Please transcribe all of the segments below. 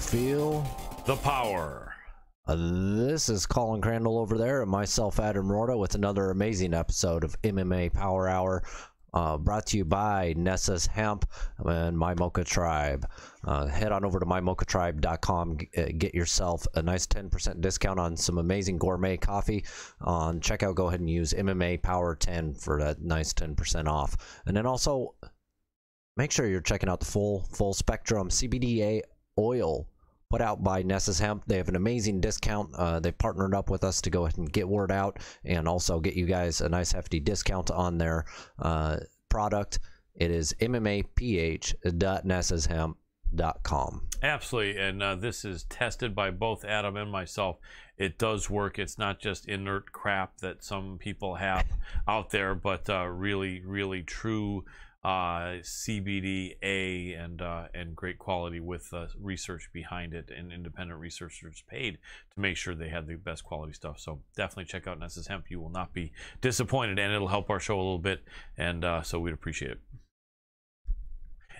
feel. The power. Uh, this is Colin Crandall over there, and myself, Adam Roorda, with another amazing episode of MMA Power Hour. Uh, brought to you by Nesa's Hemp and My Mocha Tribe. Uh, head on over to mymochatribe.com. uh, Get yourself a nice 10% discount on some amazing gourmet coffee. On checkout, go ahead and use MMA Power 10 for that nice 10% off. And then also, make sure you're checking out the full full spectrum CBDA oil put out by Nesa's Hemp. They have an amazing discount. Uh, they've partnered up with us to go ahead and get word out and also get you guys a nice hefty discount on their uh, product. It is mmaph.nesashemp.com. Absolutely. And uh, this is tested by both Adam and myself. It does work. It's not just inert crap that some people have out there, but uh, really, really true uh, CBD A and uh, and great quality with uh, research behind it and independent researchers paid to make sure they had the best quality stuff. So definitely check out Nesa's Hemp. You will not be disappointed, and it'll help our show a little bit. And uh, so we'd appreciate it.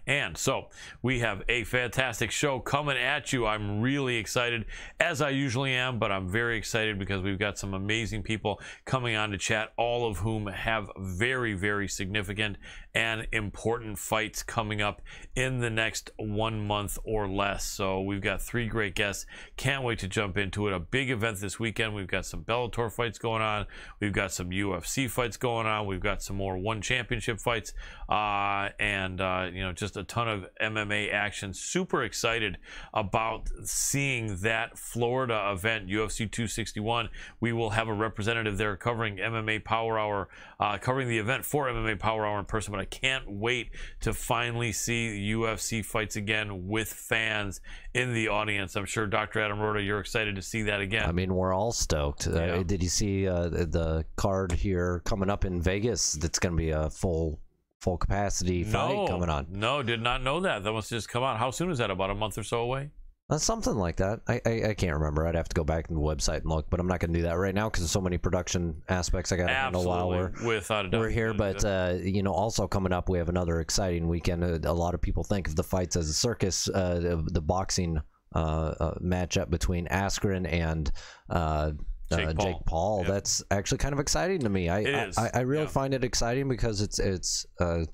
And so we have a fantastic show coming at you. I'm really excited, as I usually am, but I'm very excited because we've got some amazing people coming on to chat, all of whom have very, very significant and important fights coming up in the next one month or less. So we've got three great guests. Can't wait to jump into it. A big event this weekend. We've got some Bellator fights going on. We've got some UFC fights going on. We've got some more one championship fights, uh, and uh, you know just a ton of MMA action. Super excited about seeing that Florida event, UFC 261. We will have a representative there covering MMA Power Hour, uh, covering the event for MMA Power Hour in person. But I can't wait to finally see UFC fights again with fans in the audience. I'm sure Dr. Adam Roorda, you're excited to see that again. I mean, we're all stoked. Yeah. Uh, did you see uh, the- the card here coming up in Vegas? That's going to be a full full capacity fight no, coming on. No, did not know that. That must just come out. How soon is that? About a month or so away? Uh, something like that. I, I I can't remember. I'd have to go back to the website and look, but I'm not going to do that right now because there's so many production aspects I got to handle while we're without a doubt. we're here. But uh, you know, also coming up, we have another exciting weekend. Uh, a lot of people think of the fights as a circus. Uh, the, the boxing uh, uh, matchup between Askren and. Uh, Jake uh, Paul. Jake Paul. Yep. That's actually kind of exciting to me. I It I, I, I really yeah. find it exciting because it's it's uh,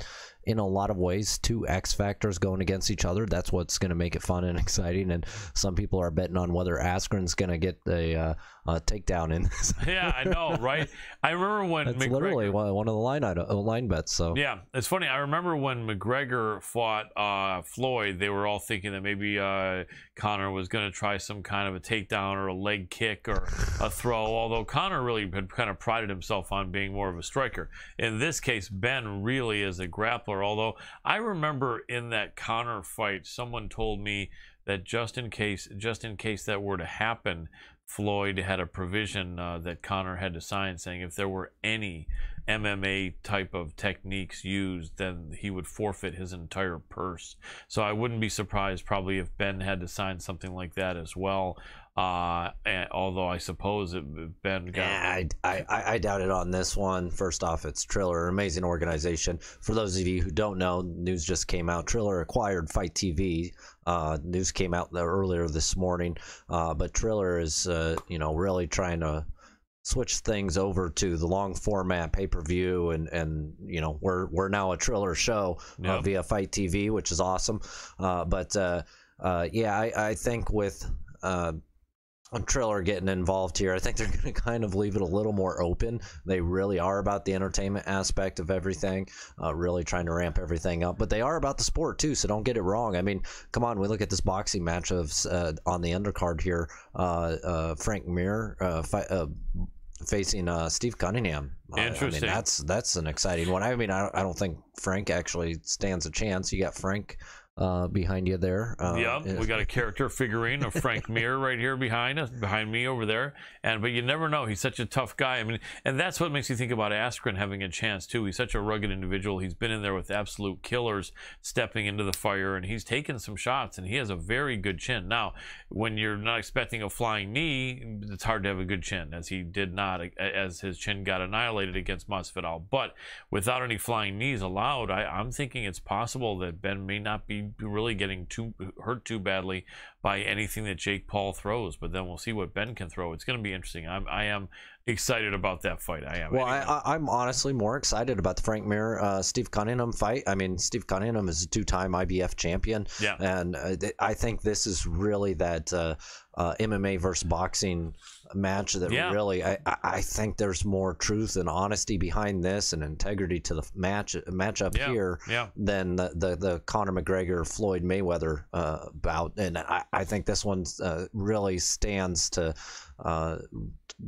in a lot of ways two X factors going against each other. That's what's going to make it fun and exciting. And some people are betting on whether Askren's going to get a, uh, a takedown in this. yeah, I know, right? I remember when McGregor, literally one one of the line item, uh, line bets. So Yeah, it's funny. I remember when McGregor fought uh, Floyd, they were all thinking that maybe uh, Conor was going to try some kind of a takedown or a leg kick or a throw, although Conor really had kind of prided himself on being more of a striker. In this case, Ben really is a grappler, although I remember in that Conor fight, someone told me that just in case, just in case that were to happen, Floyd had a provision uh, that Conor had to sign saying if there were any MMA type of techniques used, then he would forfeit his entire purse. So I wouldn't be surprised probably if Ben had to sign something like that as well. Uh, and, although I suppose it, Ben got Yeah, I, I, I- I doubt it on this one. First off, it's Triller, amazing organization. For those of you who don't know, news just came out. Triller acquired FITE TV. Uh, news came out there earlier this morning. Uh, but Triller is, uh, you know, really trying to switch things over to the long format pay per view, and and you know we're we're now a Triller show uh, Yep. via FITE TV, which is awesome. Uh, but uh, uh, yeah, I, I think with Triller getting involved here. I think they're going to kind of leave it a little more open. They really are about the entertainment aspect of everything, uh, really trying to ramp everything up. But they are about the sport too, so don't get it wrong. I mean, come on, we look at this boxing match of uh, on the undercard here. Uh, uh, Frank Mir uh, fi- uh, facing uh, Steve Cunningham. Uh, I Interesting. mean, that's that's an exciting one. I mean, I I don't think Frank actually stands a chance. You got Frank uh, behind you there. Uh, yeah, we got a character figurine of Frank Mir right here behind us, behind me over there. And but you never know. He's such a tough guy. I mean, and that's what makes you think about Askren having a chance too. He's such a rugged individual. He's been in there with absolute killers stepping into the fire, and he's taken some shots, and he has a very good chin. Now, when you're not expecting a flying knee, it's hard to have a good chin, as he did not, as his chin got annihilated against Masvidal. But without any flying knees allowed, I, I'm thinking it's possible that Ben may not be really getting too hurt too badly by anything that Jake Paul throws. But then we'll see what Ben can throw. It's going to be interesting. I'm I am excited about that fight. I am. Well, anyway. I, am honestly more excited about the Frank Mir uh, Steve Cunningham fight. I mean, Steve Cunningham is a two-time IBF champion. Yeah. And uh, th- I think this is really that uh, uh MMA versus boxing match that yeah. really I, I think there's more truth and honesty behind this and integrity to the match matchup yeah. here yeah. than the, the, the Conor McGregor Floyd Mayweather uh, bout. And I, I think this one uh, really stands to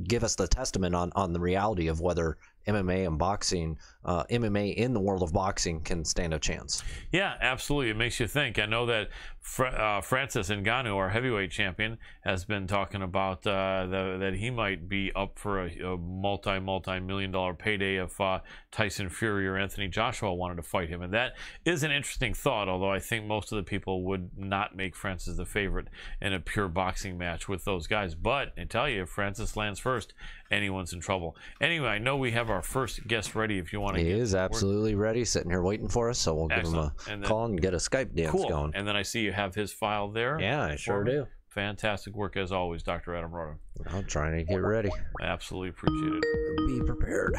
give us the testament on on the reality of whether MMA and boxing, uh, MMA in the world of boxing can stand a chance. Yeah, absolutely. It makes you think. I know that Fr- uh, Francis Ngannou, our heavyweight champion, has been talking about uh, the, that he might be up for a, a multi multi million dollar payday if uh, Tyson Fury or Anthony Joshua wanted to fight him, and that is an interesting thought. Although I think most of the people would not make Francis the favorite in a pure boxing match with those guys. But I tell you, if Francis lands first, anyone's in trouble. Anyway, I know we have our first guest ready. If you want to, he is absolutely ready, sitting here waiting for us. So we'll Excellent. give him a then, call and get a Skype dance cool. going. And then I see you have his file there. Yeah, I sure do. Fantastic work as always, Dr. Adam Roorda. I'm trying to get ready. I absolutely appreciate it. Be prepared.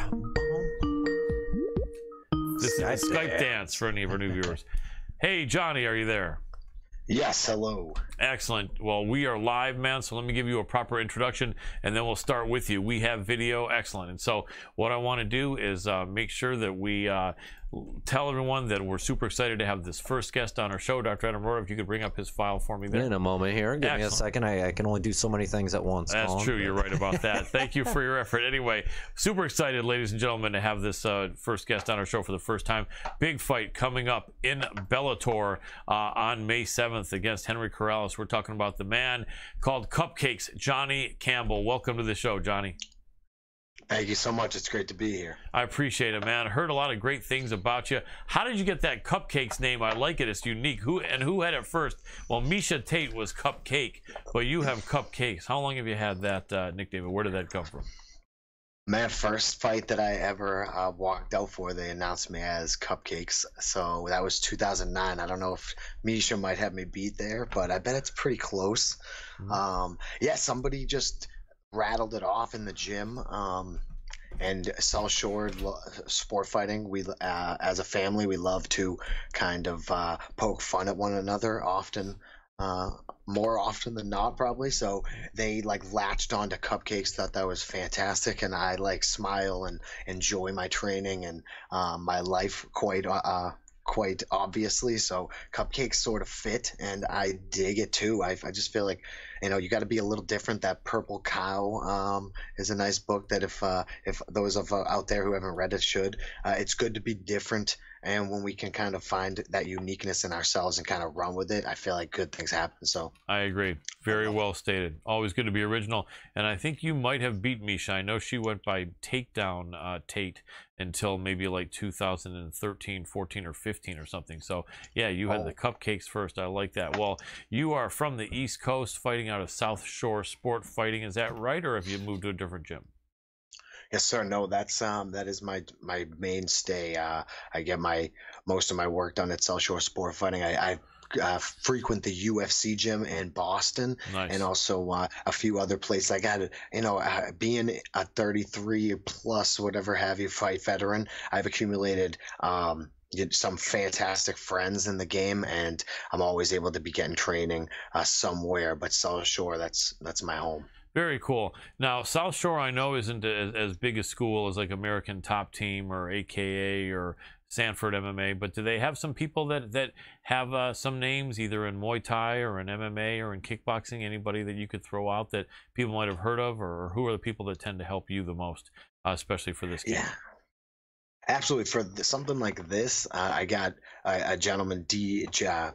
This is a Skype dance for any of our new viewers. Hey, Johnny, are you there? Yes, hello. Excellent. Well, we are live, man. So let me give you a proper introduction and then we'll start with you. We have video. Excellent. And so, what I want to do is uh, make sure that we uh, tell everyone that we're super excited to have this first guest on our show, Dr. Adam Roorda. If you could bring up his file for me there. In a moment here. Give Excellent. me a second. I, I, can only do so many things at once. That's Colin, true. But... You're right about that. Thank you for your effort. Anyway, super excited, ladies and gentlemen, to have this uh, first guest on our show for the first time. Big fight coming up in Bellator uh, on May 7th against Henry Corrales. We're talking about the man called Cupcakes, Johnny Campbell. Welcome to the show, Johnny. Thank you so much. It's great to be here. I appreciate it, man. I heard a lot of great things about you. How did you get that Cupcakes name? I like it. It's unique. Who and who had it first? Well, Miesha Tate was Cupcake, but you have Cupcakes. How long have you had that uh, nickname? Where did that come from? My first fight that I ever uh, walked out for, they announced me as Cupcakes. So that was 2009. I don't know if Miesha might have me beat there, but I bet it's pretty close. Mm-hmm. Um, yeah, somebody just rattled it off in the gym. Um, and South Shore sport fighting, we uh, as a family we love to kind of uh, poke fun at one another often. Uh, more often than not, probably. So they like latched onto cupcakes, thought that was fantastic, and I like smile and enjoy my training and uh, my life quite uh, uh, quite obviously. So cupcakes sort of fit, and I dig it too. I, I just feel like you know you got to be a little different. That Purple Cow um, is a nice book that if uh, if those of uh, out there who haven't read it should. Uh, it's good to be different, and when we can kind of find that uniqueness in ourselves and kind of run with it, I feel like good things happen. So I agree. Very well stated. Always good to be original. And I think you might have beat Miesha. I know she went by Takedown uh, Tate until maybe like 2013, 14, or 15 or something. So yeah, you had oh. the cupcakes first. I like that. Well, you are from the East Coast, fighting out of South Shore Sport Fighting. Is that right, or have you moved to a different gym? Yes, sir. No, that's um that is my my mainstay. Uh, I get my most of my work done at South Shore Sport Fighting. I, I uh, frequent the UFC gym in Boston nice. and also uh, a few other places. I got you know, uh, being a 33 plus whatever have you fight veteran, I've accumulated um, some fantastic friends in the game, and I'm always able to be getting training uh, somewhere. But South Shore, that's that's my home. Very cool. Now, South Shore, I know, isn't as, as big a school as like American Top Team or AKA or Sanford MMA, but do they have some people that that have uh, some names either in Muay Thai or in MMA or in kickboxing? Anybody that you could throw out that people might have heard of, or who are the people that tend to help you the most, uh, especially for this game? Yeah. Absolutely. For th- something like this, uh, I got a, a gentleman, D. J-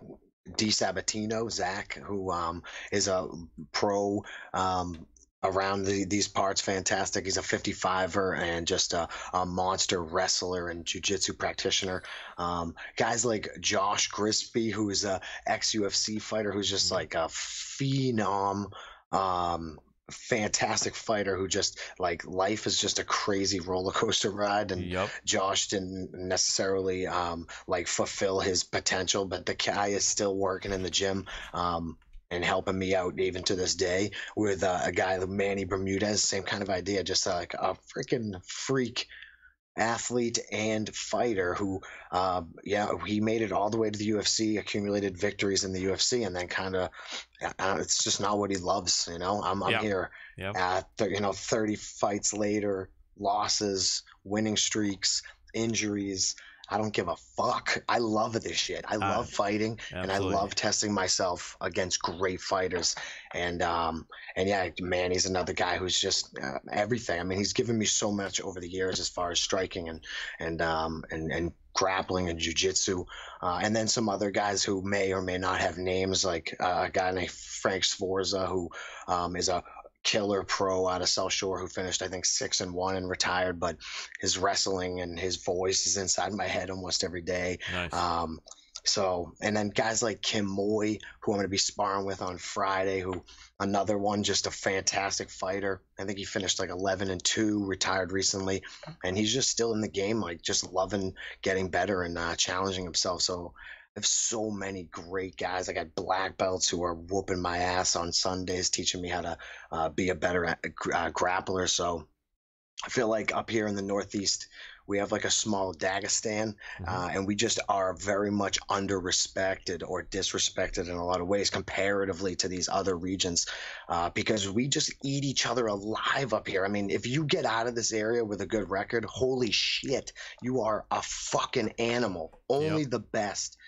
D. Sabatino, Zach, who um, is a pro um, around the, these parts. Fantastic. He's a 55er and just a, a monster wrestler and jiu-jitsu practitioner. Um, guys like Josh Grispi, who is a ex-UFC fighter, who's just Mhm. like a phenom. Um, fantastic fighter who just like life is just a crazy roller coaster ride and Yep. Josh didn't necessarily um, like fulfill his potential, but the guy is still working in the gym um, and helping me out even to this day with uh, a guy, Manny Bermudez, same kind of idea, just like a freaking freak athlete and fighter who, uh, yeah, he made it all the way to the UFC, accumulated victories in the UFC, and then kind of, uh, it's just not what he loves, you know. I'm, I'm Yeah. here at th- you know 30 fights later losses winning streaks injuries i don't give a fuck. I love this shit. I love fighting and i love testing myself against great fighters. And um and yeah manny's another guy who's just uh, everything. I mean he's given me so much over the years as far as striking and and um and and grappling and jiu-jitsu. Uh, and then some other guys who may or may not have names like uh, a guy named frank sforza who um, is a killer pro out of South Shore who finished I think six and one and retired, but his wrestling and his voice is inside my head almost every day. Nice. Um, so and then guys like Kim Moy, who I'm going to be sparring with on Friday, who another one just a fantastic fighter. I think he finished like 11 and two, retired recently, and he's just still in the game, like just loving getting better and uh, challenging himself. So I have so many great guys. I got black belts who are whooping my ass on Sundays, teaching me how to uh, be a better uh, grappler. So I feel like up here in the Northeast, we have like a small Dagestan, Mhm. uh, and we just are very much under respected or disrespected in a lot of ways comparatively to these other regions uh, because we just eat each other alive up here. I mean, if you get out of this area with a good record, holy shit, you are a fucking animal. Only the best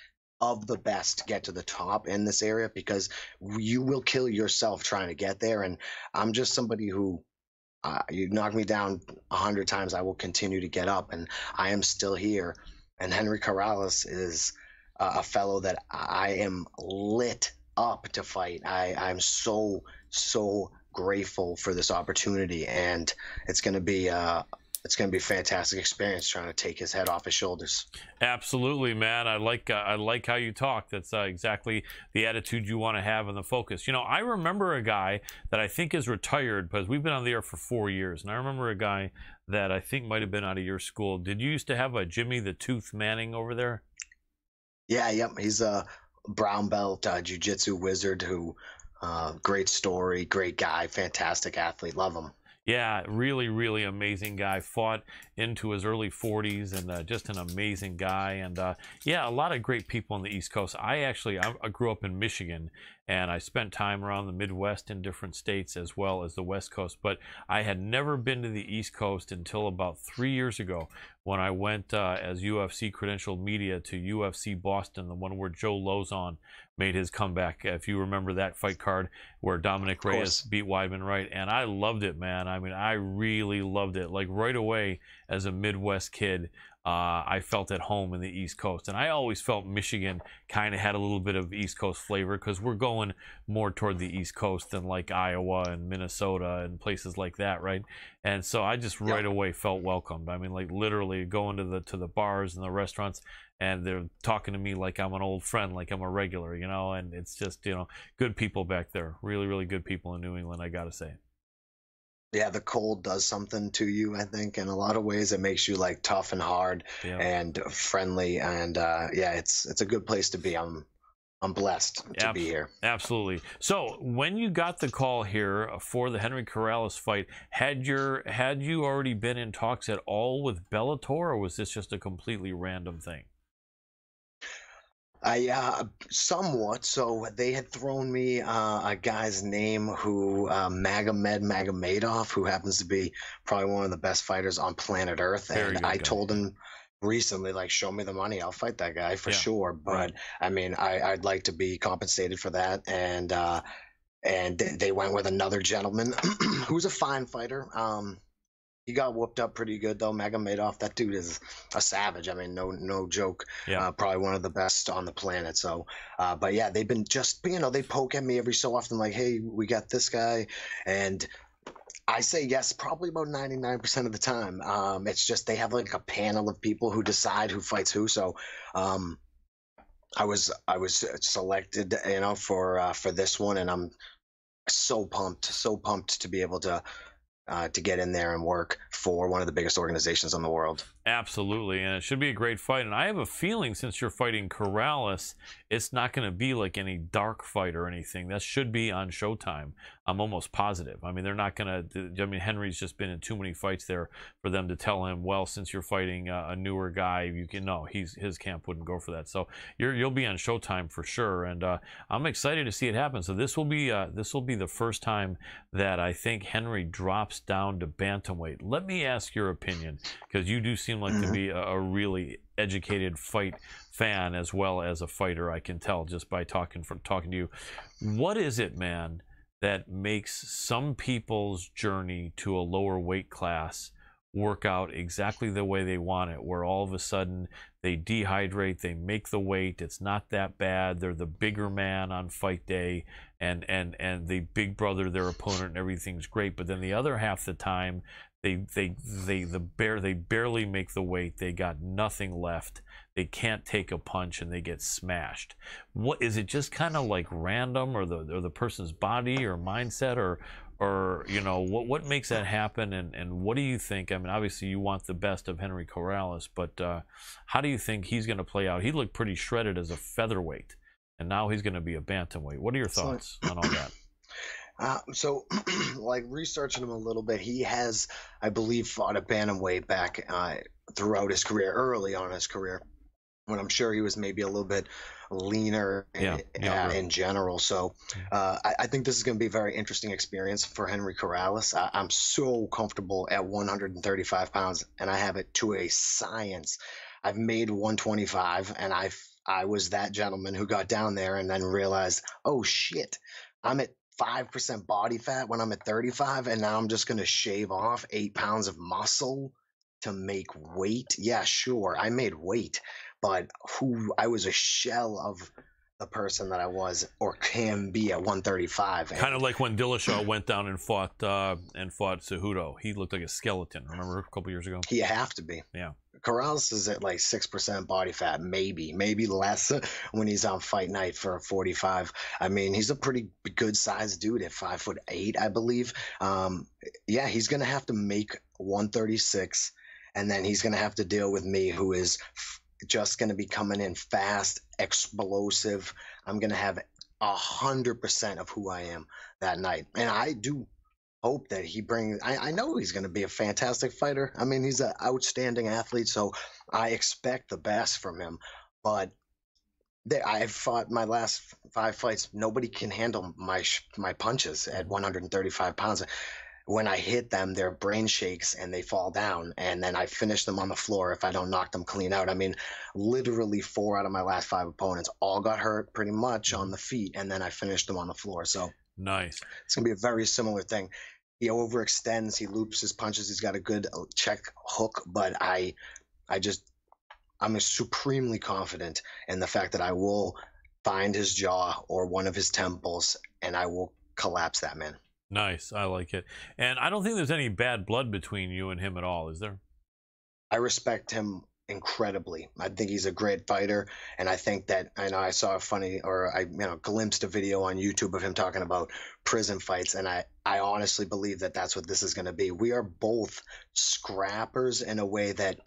of the best to get to the top in this area because you will kill yourself trying to get there. And I'm just somebody who uh, you knock me down a hundred times, I will continue to get up, and I am still here. And Henry Corrales is uh, a fellow that I am lit up to fight. I I'm so so grateful for this opportunity, and it's gonna be uh it's gonna be a fantastic experience trying to take his head off his shoulders. Absolutely, man. I like uh, I like how you talk. That's uh, exactly the attitude you want to have and the focus. You know, I remember a guy that I think is retired because we've been on the air for four years, and I remember a guy that I think might have been out of your school. Did you used to have a Jimmy the Tooth Manning over there? Yeah, yep. He's a brown belt uh, jiu-jitsu wizard who uh, great story, great guy, fantastic athlete. Love him. Yeah, really, really amazing guy. Fought into his early 40s and uh, just an amazing guy. And uh, yeah, a lot of great people on the East Coast. I actually I, I grew up in Michigan and I spent time around the Midwest in different states as well as the West Coast. But I had never been to the East Coast until about three years ago when I went uh, as UFC credentialed media to UFC Boston, the one where Joe Lauzon made his comeback. If you remember that fight card where Dominick Reyes beat Weidman right, and I loved it, man. I mean, I really loved it. Like right away as a Midwest kid, uh, I felt at home in the East Coast, and I always felt Michigan kind of had a little bit of East Coast flavor because we're going more toward the East Coast than like Iowa and Minnesota and places like that, right? And so I just Yeah. right away felt welcomed. I mean, like literally going to the to the bars and the restaurants, and they're talking to me like I'm an old friend, like I'm a regular, you know. And it's just you know good people back there, really really good people in New England. I gotta say. Yeah, the cold does something to you, I think, in a lot of ways. It makes you like tough and hard Yeah. and friendly. And uh, yeah, it's it's a good place to be. I'm I'm blessed to be here. Absolutely. So when you got the call here for the Henry Corrales fight, had your had you already been in talks at all with Bellator, or was this just a completely random thing? I uh, somewhat. So they had thrown me uh, a guy's name who uh, Magomed Magomedov, who happens to be probably one of the best fighters on planet Earth, Very and I guy. told him recently, like, show me the money, I'll fight that guy for Yeah, sure. But right. I mean, I, I'd like to be compensated for that, and uh, and they went with another gentleman who's a fine fighter. Um, he got whooped up pretty good though. Magomedov, that dude is a savage. I mean, no no joke. Yeah. Uh, probably one of the best on the planet. So, uh, but yeah, they've been just you know they poke at me every so often, like, hey, we got this guy, and I say yes, probably about ninety nine percent of the time. Um, it's just they have like a panel of people who decide who fights who. So, um, I was I was selected, you know, for uh, for this one, and I'm so pumped, so pumped to be able to uh, to get in there and work for one of the biggest organizations in the world. Absolutely, and it should be a great fight. And I have a feeling since you're fighting Corrales, it's not going to be like any dark fight or anything. That should be on Showtime. I'm almost positive. I mean, they're not going to. I mean, Henry's just been in too many fights there for them to tell him, well, since you're fighting a, a newer guy, you can. No, he's his camp wouldn't go for that. So you're you'll be on Showtime for sure, and uh, I'm excited to see it happen. So this will be uh, this will be the first time that I think Henry drops down to bantamweight. Let me ask your opinion because you do seem like to mm-hmm. be a, a really educated fight fan as well as a fighter. I can tell just by talking from talking to you. What is it, man, that makes some people's journey to a lower weight class work out exactly the way they want it? Where all of a sudden they dehydrate, they make the weight, it's not that bad. They're the bigger man on fight day, and and and the big brother their opponent, and everything's great. But then the other half the time they they they the bear they barely make the weight. They got nothing left. They can't take a punch and they get smashed. What is it? Just kind of like random, or the or the person's body or mindset, or or you know what what makes that happen? And and what do you think? I mean, obviously you want the best of Henry Corrales, but uh, how do you think he's going to play out? He looked pretty shredded as a featherweight, and now he's going to be a bantamweight. What are your thoughts on all that? Uh, so, like researching him a little bit, he has, I believe, fought a bantamweight back uh, throughout his career, early on his career, when I'm sure he was maybe a little bit leaner Yeah, in, uh, in general. So, uh, I, I think this is going to be a very interesting experience for Henry Corrales. I, I'm so comfortable at 135 pounds, and I have it to a science. I've made 125, and I I was that gentleman who got down there and then realized, oh shit, I'm at five percent body fat when I'm at 35, and now I'm just gonna shave off eight pounds of muscle to make weight. Yeah, sure, I made weight, but who I was a shell of the person that I was or can be at 135. and- Kind of like when Dillashaw went down and fought uh, and fought Cejudo. He looked like a skeleton. Remember a couple years ago? You have to be. Yeah. Corrales is at like six percent body fat, maybe, maybe less when he's on fight night for a forty-five. I mean, he's a pretty good sized dude at five foot eight, I believe. Um, yeah, he's gonna have to make one thirty-six, and then he's gonna have to deal with me, who is f- just gonna be coming in fast, explosive. I'm gonna have a hundred percent of who I am that night, and I do hope that he brings I, I know he's going to be a fantastic fighter. I mean he's an outstanding athlete so i expect the best from him. But i've fought my last five fights nobody can handle my my punches at 135 pounds. When i hit them their brain shakes and they fall down and then i finish them on the floor if i don't knock them clean out. I mean literally four out of my last five opponents all got hurt pretty much on the feet and then i finished them on the floor. So Nice. it's gonna be a very similar thing. He overextends, he loops his punches. He's got a good uh, check hook, but I, I just, I'm supremely confident in the fact that I will find his jaw or one of his temples, and I will collapse that man. Nice. I like it. And I don't think there's any bad blood between you and him at all, is there? I respect him incredibly. I think he's a great fighter, and I think that I know I saw a funny or I you know glimpsed a video on YouTube of him talking about prison fights, and I I honestly believe that that's what this is going to be. We are both scrappers in a way that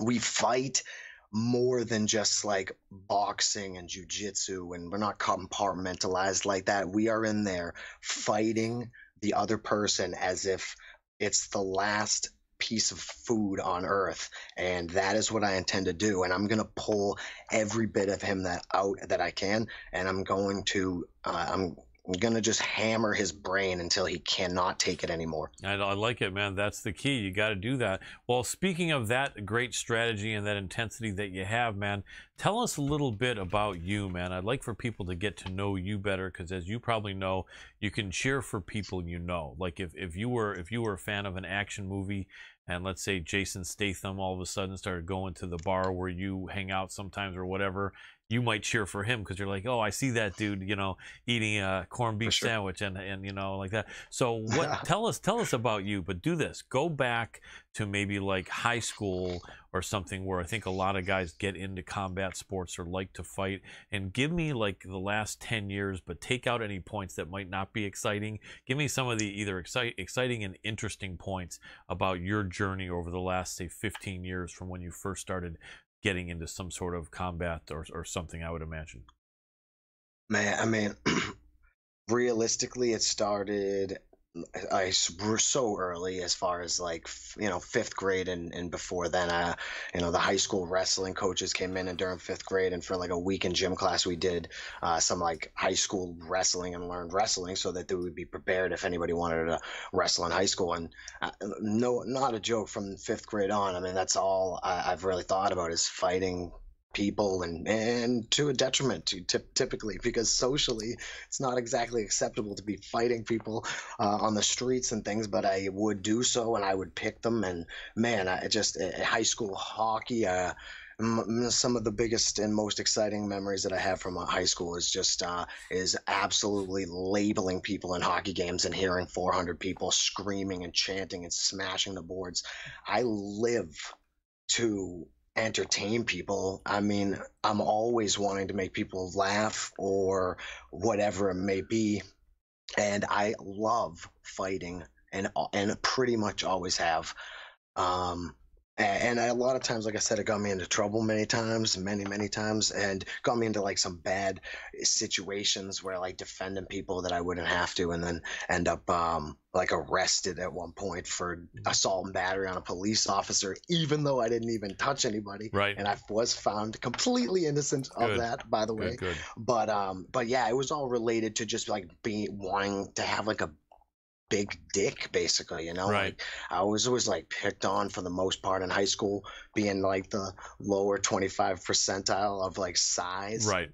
we fight more than just like boxing and jujitsu, and we're not compartmentalized like that. We are in there fighting the other person as if it's the last piece of food on earth and that is what i intend to do and i'm going to pull every bit of him that out that i can and i'm going to uh, i'm gonna just hammer his brain until he cannot take it anymore. I, I like it, man. That's the key. You got to do that. Well, speaking of that great strategy and that intensity that you have, man, tell us a little bit about you, man. I'd like for people to get to know you better because, as you probably know, you can cheer for people you know. Like if, if you were if you were a fan of an action movie and let's say Jason Statham all of a sudden started going to the bar where you hang out sometimes or whatever, you might cheer for him because you're like, oh, I see that dude, you know, eating a corned beef sure. sandwich and and you know like that. So what? tell us tell us about you, but do this. Go back to maybe like high school or something where I think a lot of guys get into combat sports or like to fight, and give me like the last ten years, but take out any points that might not be exciting. Give me some of the either excite, exciting and interesting points about your journey over the last say 15 years from when you first started getting into some sort of combat or, or something, I would imagine. Man, I mean, realistically, it started I were so early as far as like you know fifth grade and, and before then uh you know the high school wrestling coaches came in and during fifth grade and for like a week in gym class we did uh, some like high school wrestling and learned wrestling so that they would be prepared if anybody wanted to wrestle in high school. And uh, no not a joke from fifth grade on. I mean that's all I, I've really thought about is fighting people and and to a detriment to typically because socially it's not exactly acceptable to be fighting people uh, on the streets and things but i would do so and i would pick them and man i just uh, high school hockey uh, some of the biggest and most exciting memories that I have from high school is just uh, is absolutely labeling people in hockey games and hearing 400 people screaming and chanting and smashing the boards. I live to entertain people. I mean, I'm always wanting to make people laugh or whatever it may be. And I love fighting and and pretty much always have. Um, and a lot of times like i said it got me into trouble many times many many times and got me into like some bad situations where like defending people that i wouldn't have to and then end up um like arrested at one point for assault and battery on a police officer even though i didn't even touch anybody right and i was found completely innocent good. of that by the way good, good. but um but yeah it was all related to just like being wanting to have like a big dick basically you know right. like i was always like picked on for the most part in high school being like the lower 25 percentile of like size right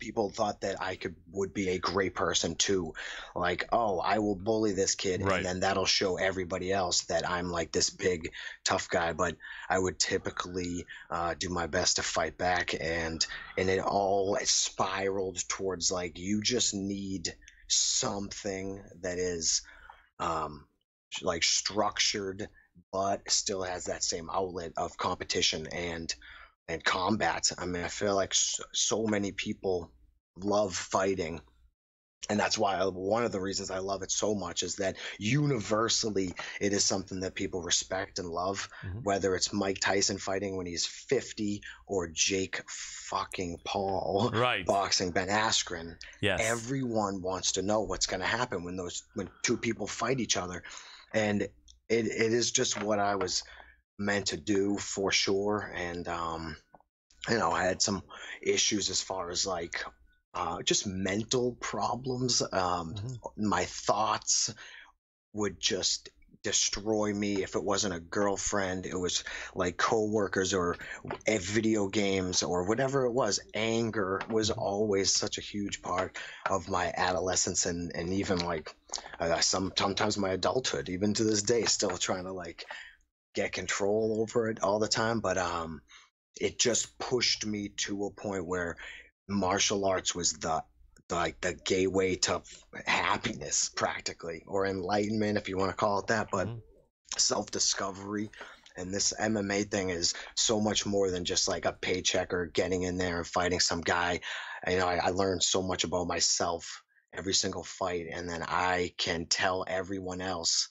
people thought that i could would be a great person too like oh i will bully this kid right. and then that'll show everybody else that i'm like this big tough guy but i would typically uh, do my best to fight back and and it all spiraled towards like you just need something that is um, like structured, but still has that same outlet of competition and and combat. I mean, I feel like so, so many people love fighting and that's why I, one of the reasons I love it so much is that universally it is something that people respect and love. Mm-hmm. Whether it's Mike Tyson fighting when he's 50 or Jake fucking Paul right. boxing Ben Askren, yes. everyone wants to know what's going to happen when those when two people fight each other, and it it is just what I was meant to do for sure. And um, you know, I had some issues as far as like uh, just mental problems. Um, mm-hmm. My thoughts would just destroy me if it wasn't a girlfriend it was like coworkers or video games or whatever it was anger was mm-hmm. always such a huge part of my adolescence and, and even like uh, some sometimes my adulthood even to this day still trying to like get control over it all the time but um it just pushed me to a point where martial arts was the like the gateway to happiness practically or enlightenment if you want to call it that but mm-hmm. self-discovery and this MMA thing is so much more than just like a paycheck or getting in there and fighting some guy. You know, I, I learned so much about myself every single fight, and then I can tell everyone else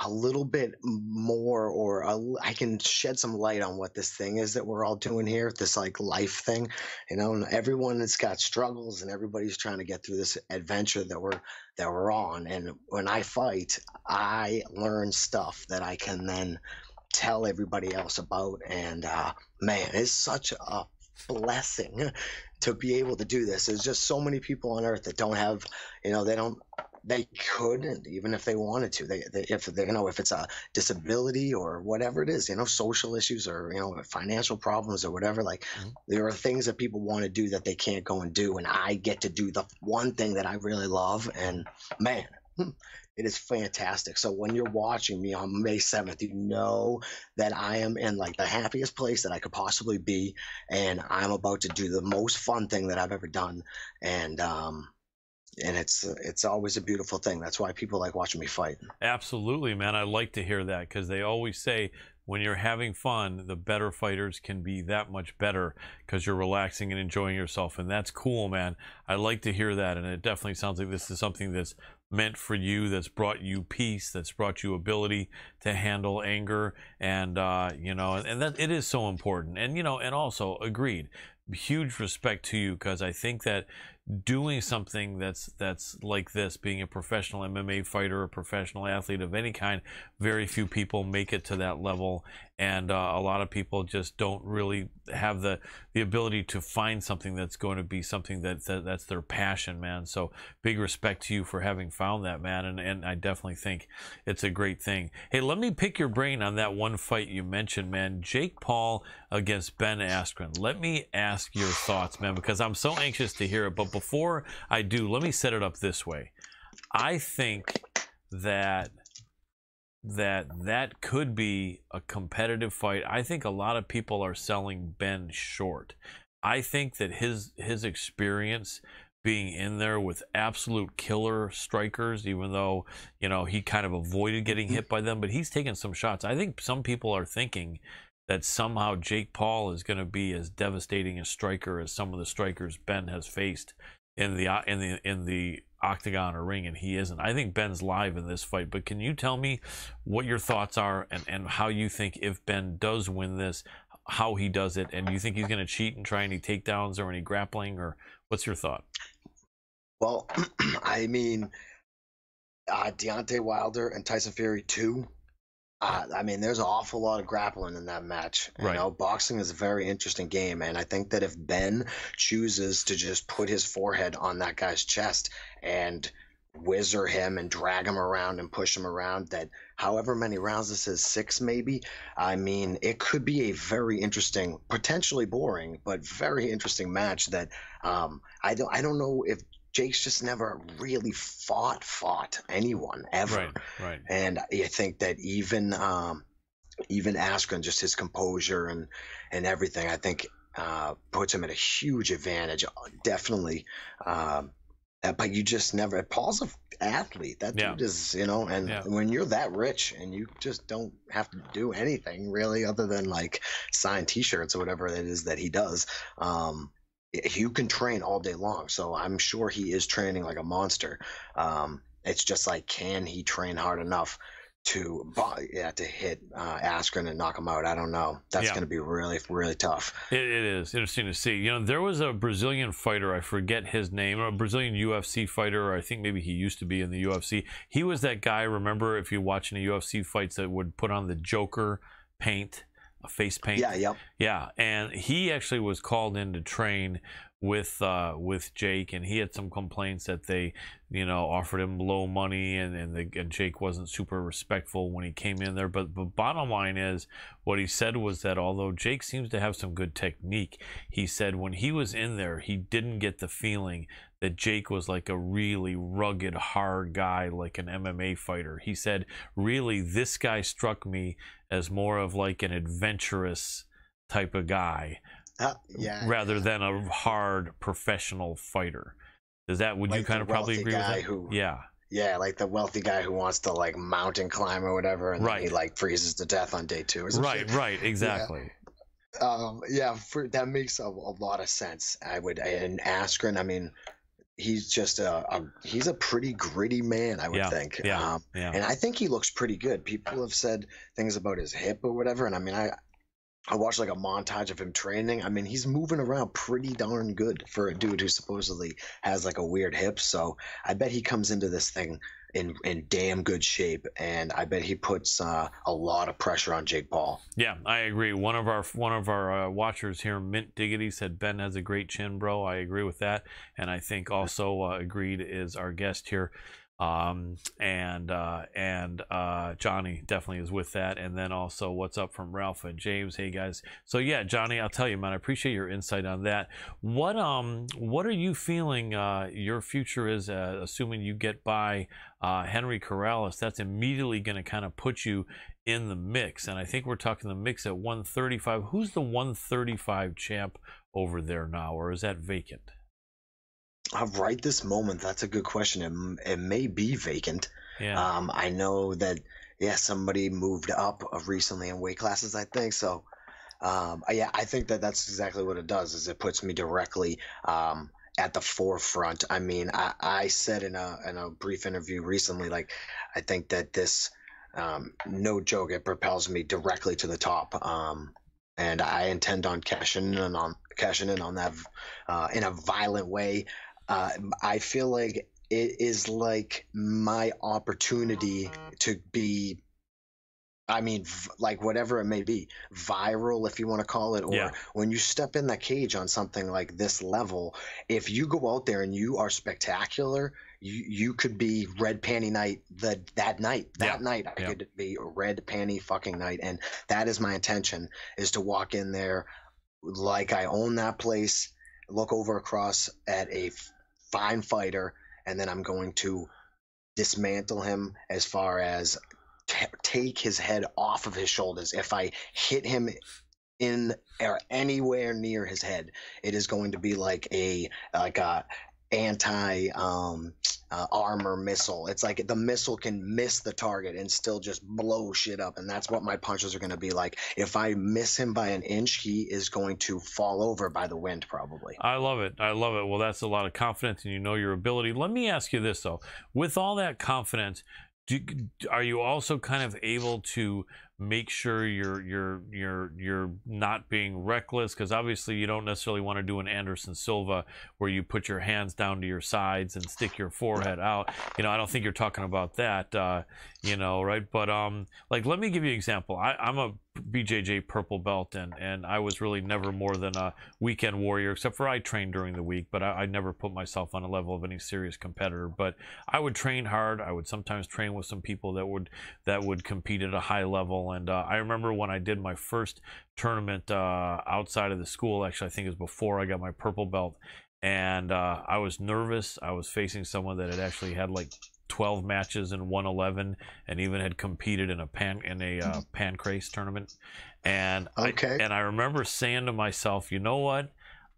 a little bit more or a, I can shed some light on what this thing is that we're all doing here this like life thing you know everyone has got struggles and everybody's trying to get through this adventure that we're that we're on and when I fight I learn stuff that I can then tell everybody else about and uh, man it's such a blessing to be able to do this. There's just so many people on earth that don't have, you know, they don't they couldn't, even if they wanted to they, they if they you know if it's a disability or whatever it is you know social issues or you know financial problems or whatever like mm-hmm. there are things that people want to do that they can't go and do and i get to do the one thing that i really love and man hmm, it is fantastic. So when you're watching me on May 7th, you know that I am in like the happiest place that I could possibly be, and I'm about to do the most fun thing that I've ever done. And um, and it's it's always a beautiful thing. That's why people like watching me fight. Absolutely, man. I like to hear that because they always say when you're having fun, the better fighters can be that much better because you're relaxing and enjoying yourself, and that's cool, man. I like to hear that, and it definitely sounds like this is something that's meant for you that's brought you peace that's brought you ability to handle anger and uh, you know and that it is so important and you know and also agreed huge respect to you because i think that doing something that's that's like this being a professional MMA fighter a professional athlete of any kind very few people make it to that level and uh, a lot of people just don't really have the the ability to find something that's going to be something that, that that's their passion man. So big respect to you for having found that man. And and I definitely think it's a great thing. Hey let me pick your brain on that one fight you mentioned man. Jake Paul against Ben Askren. Let me ask your thoughts man because I'm so anxious to hear it. But before I do let me set it up this way. I think that that that could be a competitive fight. I think a lot of people are selling Ben short. I think that his his experience being in there with absolute killer strikers, even though you know he kind of avoided getting hit by them, but he's taken some shots. I think some people are thinking that somehow Jake Paul is going to be as devastating a striker as some of the strikers Ben has faced in the in the in the octagon or ring and he isn't. I think Ben's live in this fight, but can you tell me what your thoughts are and, and how you think if Ben does win this, how he does it, and you think he's going to cheat and try any takedowns or any grappling, or what's your thought? Well, I mean, uh, Deontay Wilder and Tyson Fury too. Uh, I mean, there's an awful lot of grappling in that match. You right. know, boxing is a very interesting game, and I think that if Ben chooses to just put his forehead on that guy's chest and whizzer him and drag him around and push him around, that however many rounds this is, six maybe. I mean, it could be a very interesting, potentially boring, but very interesting match. That um, I don't, I don't know if Jake's just never really fought fought anyone ever. Right, right. And I think that even um, even Askren, just his composure and and everything, I think uh, puts him at a huge advantage. Definitely. Um, but you just never. Paul's an athlete. That yeah. dude is, you know, and yeah. when you're that rich and you just don't have to do anything really other than like sign T-shirts or whatever it is that he does. Um, you can train all day long. So I'm sure he is training like a monster. Um, it's just like, can he train hard enough to yeah to hit uh, Askren and knock him out? I don't know. That's yeah. going to be really really tough. It, it is interesting to see. You know, there was a Brazilian fighter. I forget his name. A Brazilian UFC fighter. I think maybe he used to be in the UFC. He was that guy. Remember, if you're watching the UFC fights, that would put on the Joker paint face paint. Yeah, yep. Yeah, and he actually was called in to train with uh, with Jake, and he had some complaints that they, you know, offered him low money, and and, the, and Jake wasn't super respectful when he came in there. But the bottom line is, what he said was that although Jake seems to have some good technique, he said when he was in there, he didn't get the feeling that Jake was like a really rugged, hard guy, like an MMA fighter. He said, really, this guy struck me as more of like an adventurous type of guy uh, yeah, rather yeah. than a hard professional fighter. Is that would like you kind of probably agree with that? Who, yeah. Yeah, like the wealthy guy who wants to like mountain climb or whatever, and right. he like freezes to death on day two. right, shit. right, exactly. Yeah. Um, yeah, for, that makes a, a, lot of sense. I would, and Askren, I mean, he's just a, a, he's a pretty gritty man, I would yeah, think. Yeah, um, yeah. And I think he looks pretty good. People have said things about his hip or whatever, and I mean, I I watched like a montage of him training. I mean, he's moving around pretty darn good for a dude who supposedly has like a weird hip. So I bet he comes into this thing in in damn good shape, and I bet he puts uh, a lot of pressure on Jake Paul. Yeah, I agree. One of our one of our uh, watchers here, Mint Diggity, said Ben has a great chin, bro. I agree with that, and I think also uh, agreed is our guest here um, and uh, and uh, Johnny definitely is with that. And then also, what's up from Ralph and James? Hey guys. So yeah, Johnny, I'll tell you, man, I appreciate your insight on that. What um, what are you feeling? Uh, your future is, uh, assuming you get by uh, Henry Corrales. That's immediately going to kind of put you in the mix. And I think we're talking the mix at 135. Who's the 135 champ over there now, or is that vacant? Uh, right this moment, that's a good question. It, it may be vacant. Yeah. Um, I know that yeah, somebody moved up uh, recently in weight classes. I think so. Um, uh, yeah, I think that that's exactly what it does. Is it puts me directly um, at the forefront. I mean, I, I said in a in a brief interview recently, like I think that this, um, no joke, it propels me directly to the top. Um, and I intend on cashing in on cashing in on that uh, in a violent way uh, I feel like it is like my opportunity to be I mean, v- like whatever it may be, viral, if you want to call it, or Yeah. when you step in the cage on something like this level, if you go out there and you are spectacular, you you could be red panty night the that night. That Yeah. night I Yeah. could be red panty fucking night, and that is my intention: is to walk in there like I own that place, look over across at a fine fighter, and then I'm going to dismantle him as far as t- take his head off of his shoulders. If I hit him in or anywhere near his head, it is going to be like a like a anti um uh, armor missile. It's like the missile can miss the target and still just blow shit up, and that's what my punches are going to be like. If I miss him by an inch, he is going to fall over by the wind, probably. I love it. I love it. Well, that's a lot of confidence, and you know your ability. Let me ask you this though: with all that confidence, do, are you also kind of able to make sure you're you're you're you're not being reckless? Because obviously, you don't necessarily want to do an Anderson Silva where you put your hands down to your sides and stick your forehead out. You know, I don't think you're talking about that. Uh, you know, right? But um, like, let me give you an example. I, I'm a BJJ purple belt, and and I was really never more than a weekend warrior, except for I trained during the week, but I, I never put myself on a level of any serious competitor. But I would train hard. I would sometimes train with some people that would that would compete at a high level. And uh, I remember when I did my first tournament uh, outside of the school. Actually, I think it was before I got my purple belt, and uh, I was nervous. I was facing someone that had actually had like 12 matches in 111 and even had competed in a pan in a uh, pancrase tournament and Okay. I, and I remember saying to myself you know what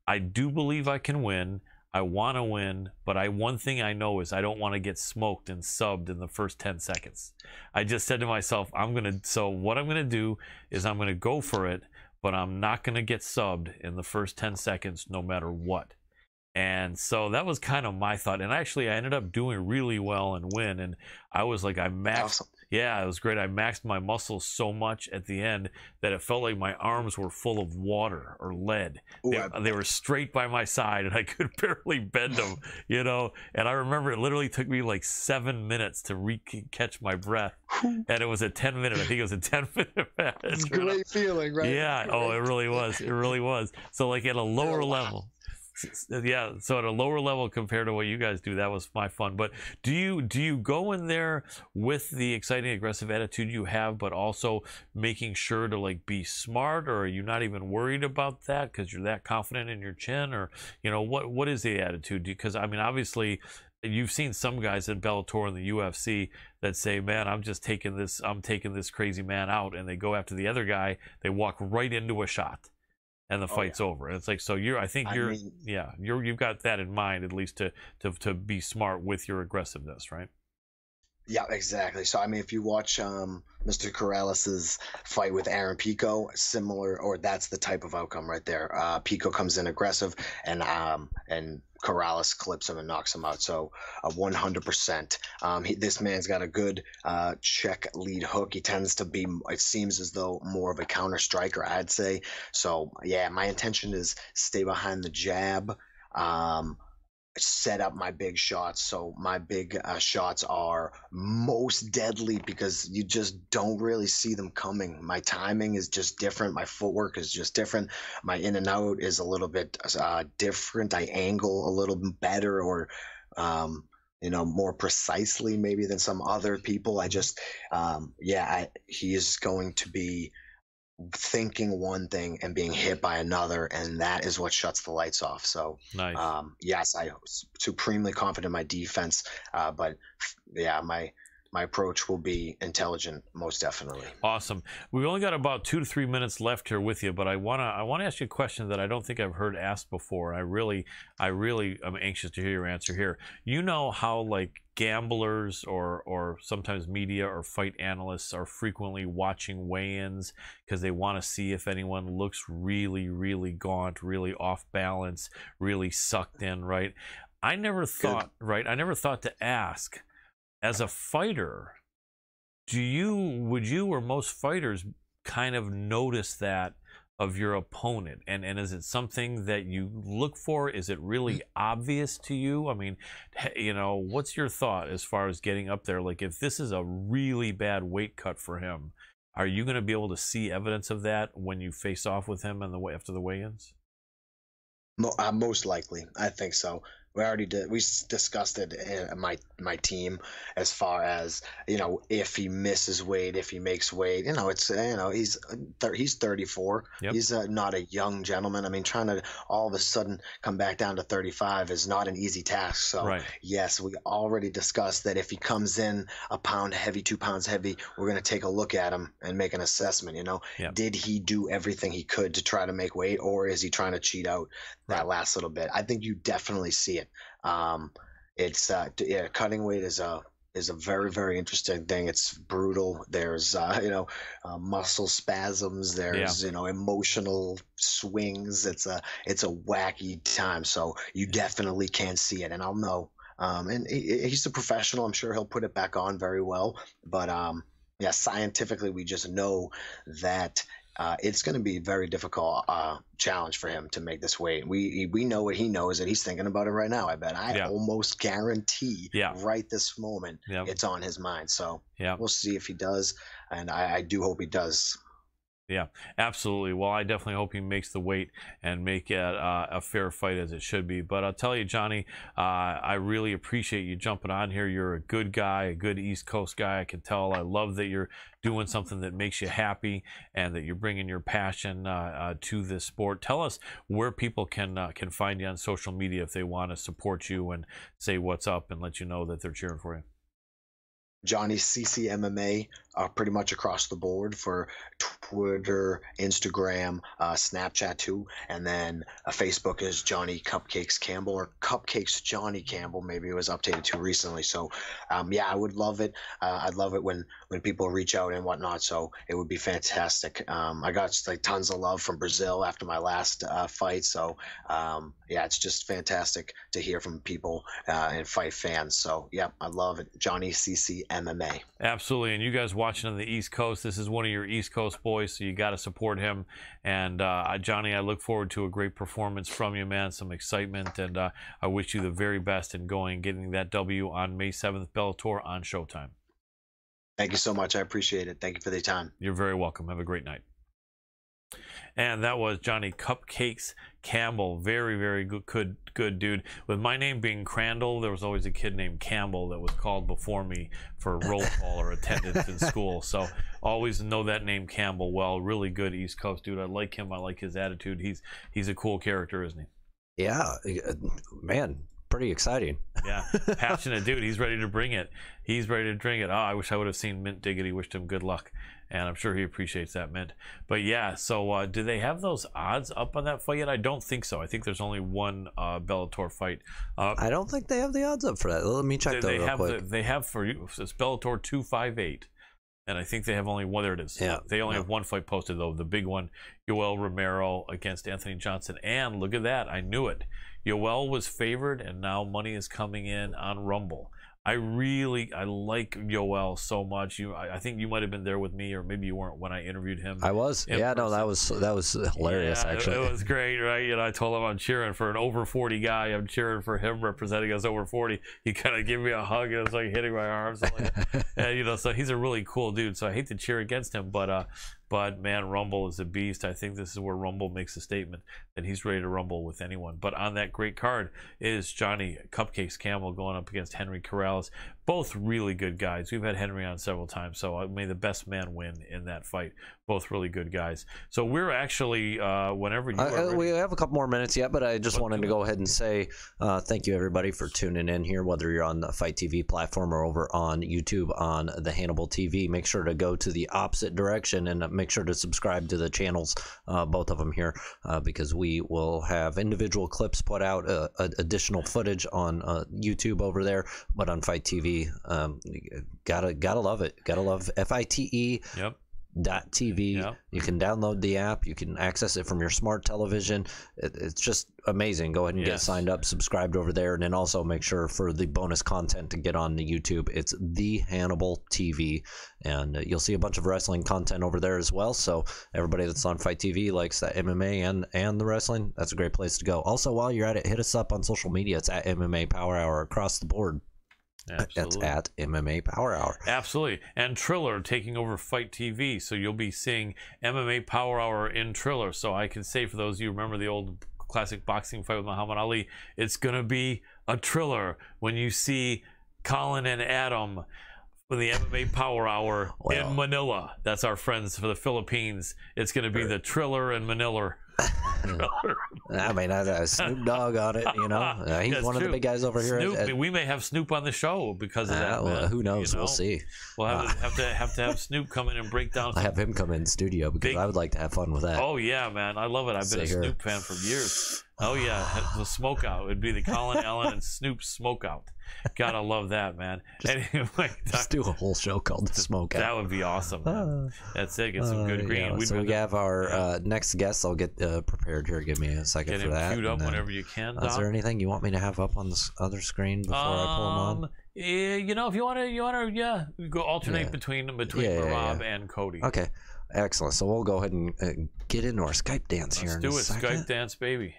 I do believe I can win I want to win but I one thing I know is I don't want to get smoked and subbed in the first 10 seconds I just said to myself I'm going to so what I'm going to do is I'm going to go for it but I'm not going to get subbed in the first 10 seconds no matter what and so that was kind of my thought. And actually, I ended up doing really well and win. And I was like, I maxed. Awesome. Yeah, it was great. I maxed my muscles so much at the end that it felt like my arms were full of water or lead. Ooh, They, I- they were straight by my side and I could barely bend them, you know. And I remember it literally took me like seven minutes to re catch my breath. And it was a 10 minute, I think it was a 10 minute match. It's a great feeling, right? Yeah. Oh, it really was. It really was. So like at a lower level. Yeah. So at a lower level compared to what you guys do, that was my fun. But do you do you go in there with the exciting, aggressive attitude you have, but also making sure to like be smart, or are you not even worried about that because you're that confident in your chin, or you know what what is the attitude? Because I mean, obviously. You've seen some guys in Bellator and the UFC that say, "Man, I'm just taking this. I'm taking this crazy man out," and they go after the other guy. They walk right into a shot, and the Oh, fight's over. And it's like, so you're. I think you're. mean- yeah, you're. You've got that in mind at least to to to be smart with your aggressiveness, right? Yeah, exactly. So I mean, if you watch um, Mr. Corrales's fight with Aaron Pico, similar, or that's the type of outcome right there. Uh, Pico comes in aggressive, and um, and Corrales clips him and knocks him out. So uh, 100%. Um, he, this man's got a good uh, check lead hook. He tends to be, it seems as though more of a counter striker, I'd say. So yeah, my intention is stay behind the jab. Um, set up my big shots. So my big uh, shots are most deadly because you just don't really see them coming. My timing is just different. My footwork is just different. My in and out is a little bit uh, different. I angle a little better or. Um, you know more precisely maybe than some other people i just um, yeah I, he is going to be thinking one thing and being hit by another, and that is what shuts the lights off. So, nice. um, yes, I was supremely confident in my defense, uh, but yeah, my my approach will be intelligent, most definitely. Awesome. We've only got about two to three minutes left here with you, but I wanna I wanna ask you a question that I don't think I've heard asked before. I really I really am anxious to hear your answer here. You know how like gamblers or or sometimes media or fight analysts are frequently watching weigh-ins because they want to see if anyone looks really really gaunt, really off balance, really sucked in, right? I never thought, Good. right? I never thought to ask as a fighter, do you would you or most fighters kind of notice that of your opponent? And and is it something that you look for? Is it really mm. obvious to you? I mean you know what's your thought as far as getting up there? Like if this is a really bad weight cut for him are you going to be able to see evidence of that when you face off with him and the way after the weigh-ins? Uh, most likely. I think so we already did we discussed it in my my team as far as you know if he misses weight if he makes weight you know it's you know he's he's 34 yep. he's uh, not a young gentleman i mean trying to all of a sudden come back down to 35 is not an easy task so right. yes we already discussed that if he comes in a pound heavy two pounds heavy we're going to take a look at him and make an assessment you know yep. did he do everything he could to try to make weight or is he trying to cheat out that right. last little bit i think you definitely see it um, it's uh, yeah, cutting weight is a is a very very interesting thing. It's brutal. There's uh, you know uh, muscle spasms. There's yeah. you know emotional swings. It's a it's a wacky time. So you definitely can see it, and I'll know. Um, and he, he's a professional. I'm sure he'll put it back on very well. But um, yeah, scientifically, we just know that uh, it's going to be a very difficult uh, challenge for him to make this weight. We we know what he knows, and he's thinking about it right now. I bet. I yeah. almost guarantee, yeah. right this moment, yep. it's on his mind. So yeah. we'll see if he does, and I, I do hope he does. Yeah, absolutely. Well, I definitely hope he makes the weight and make it uh, a fair fight as it should be. But I'll tell you, Johnny, uh, I really appreciate you jumping on here. You're a good guy, a good East Coast guy. I can tell. I love that you're doing something that makes you happy and that you're bringing your passion uh, uh to this sport. Tell us where people can uh, can find you on social media if they want to support you and say what's up and let you know that they're cheering for you. Johnny CCMMA uh, pretty much across the board for Twitter, Instagram, uh, Snapchat too, and then uh, Facebook is Johnny Cupcakes Campbell or Cupcakes Johnny Campbell. Maybe it was updated too recently. So um, yeah, I would love it. Uh, I'd love it when when people reach out and whatnot. So it would be fantastic. Um, I got like tons of love from Brazil after my last uh, fight. So um, yeah, it's just fantastic to hear from people uh, and fight fans. So yeah, I love it. Johnny CC MMA. Absolutely, and you guys watching on the East Coast, this is one of your East Coast boys, so you got to support him. And uh, Johnny, I look forward to a great performance from you, man. Some excitement, and uh, I wish you the very best in going getting that W on May seventh, Bellator on Showtime. Thank you so much. I appreciate it. Thank you for the time. You're very welcome. Have a great night. And that was Johnny Cupcakes Campbell. Very, very good, good, good dude. With my name being Crandall, there was always a kid named Campbell that was called before me for roll call or attendance in school. So always know that name Campbell well. Really good East Coast dude. I like him. I like his attitude. He's he's a cool character, isn't he? Yeah, uh, man. Pretty exciting. Yeah, passionate dude. He's ready to bring it. He's ready to bring it. Oh, I wish I would have seen Mint Diggity. Wished him good luck, and I'm sure he appreciates that, Mint. But yeah, so uh, do they have those odds up on that fight yet? I don't think so. I think there's only one uh, Bellator fight. Uh, I don't think they have the odds up for that. Let me check they, that they real have the, they have for you. It's Bellator two five eight, and I think they have only one. There it is. Yeah. they only Yeah. have one fight posted though. The big one, Yoel Romero against Anthony Johnson. And look at that, I knew it. Yoel was favored, and now money is coming in on Rumble. I really, I like Yoel so much. You, I, I think you might have been there with me, or maybe you weren't when I interviewed him. I was. in Yeah, no, that was that was hilarious. Yeah, it- actually, It was great, right? You know, I told him I'm cheering for an over 40 guy. I'm cheering for him representing us over 40. He kind of gave me a hug and was like hitting my arms. Like, and, you know, so he's a really cool dude. So I hate to cheer against him, but uh, but man, Rumble is a beast. I think this is where Rumble makes a statement that he's ready to rumble with anyone. But on that great card is Johnny Cupcakes Campbell going up against Henry Corrales. Both really good guys. We've had Henry on several times, so uh, may the best man win in that fight. Both really good guys. So we're actually, uh, whenever you Uh, we have a couple more minutes yet, but I just wanted to go ahead and say uh, thank you everybody for tuning in here, whether you're on the FITE TV platform or over on YouTube on the Hannibal TV. Make sure to go to the opposite direction and uh, make sure to subscribe to the channels, uh, both of them here, uh, because we will have individual clips put out, additional footage on uh, YouTube over there, but on FITE TV, um, gotta gotta love it. Gotta love F I T E Yep. dot TV. Yep. You can download the app. You can access it from your smart television. It, it's just amazing. Go ahead and get signed up, subscribed over there, and then also make sure for the bonus content to get on the YouTube. It's the Hannibal TV, and you'll see a bunch of wrestling content over there as well. So everybody that's on FITE TV likes that MMA and and the wrestling. That's a great place to go. Also, while you're at it, hit us up on social media. It's at MMA Power Hour across the board. That's Absolutely. at MMA Power Hour. Absolutely. And Triller taking over FITE TV. So you'll be seeing MMA Power Hour in Triller. So I can say for those of you who remember the old classic boxing fight with Muhammad Ali, it's going to be a Triller when you see Colin and Adam for the MMA Power Hour in Manila. That's our friends for the Philippines. It's going to be the Triller and Manila. I mean, that has Snoop Dogg on it. You know, uh, he's That's one of the big guys over here. Snoop, at- at- we may have Snoop on the show because of uh, that. well, who knows? You We'll see. We'll have, Uh, have to have to have Snoop come in and break down I have him come in studio because Big- I would like to have fun with that. Oh yeah, man, I love it. I've been a here. Snoop fan for years. Oh yeah, the smoke out would be the Colin Allen and Snoop smoke out. Gotta love that, man. anyway, Just do a whole show called The Smoke that would be awesome. Uh, That's it. Get some good uh, green. yeah, so we have our yeah. uh, next guest. I'll get uh, prepared here. Give me a second get for that. queued up then- whenever you can. Is there anything you want me to have up on this other screen before I pull them on? Um, eh, you know, if you want to, you want to, yeah, go alternate Yeah. between between Rob and Cody. Okay, excellent. So we'll go ahead and uh, get into our Skype dance here Let's in do a it. Skype dance, baby.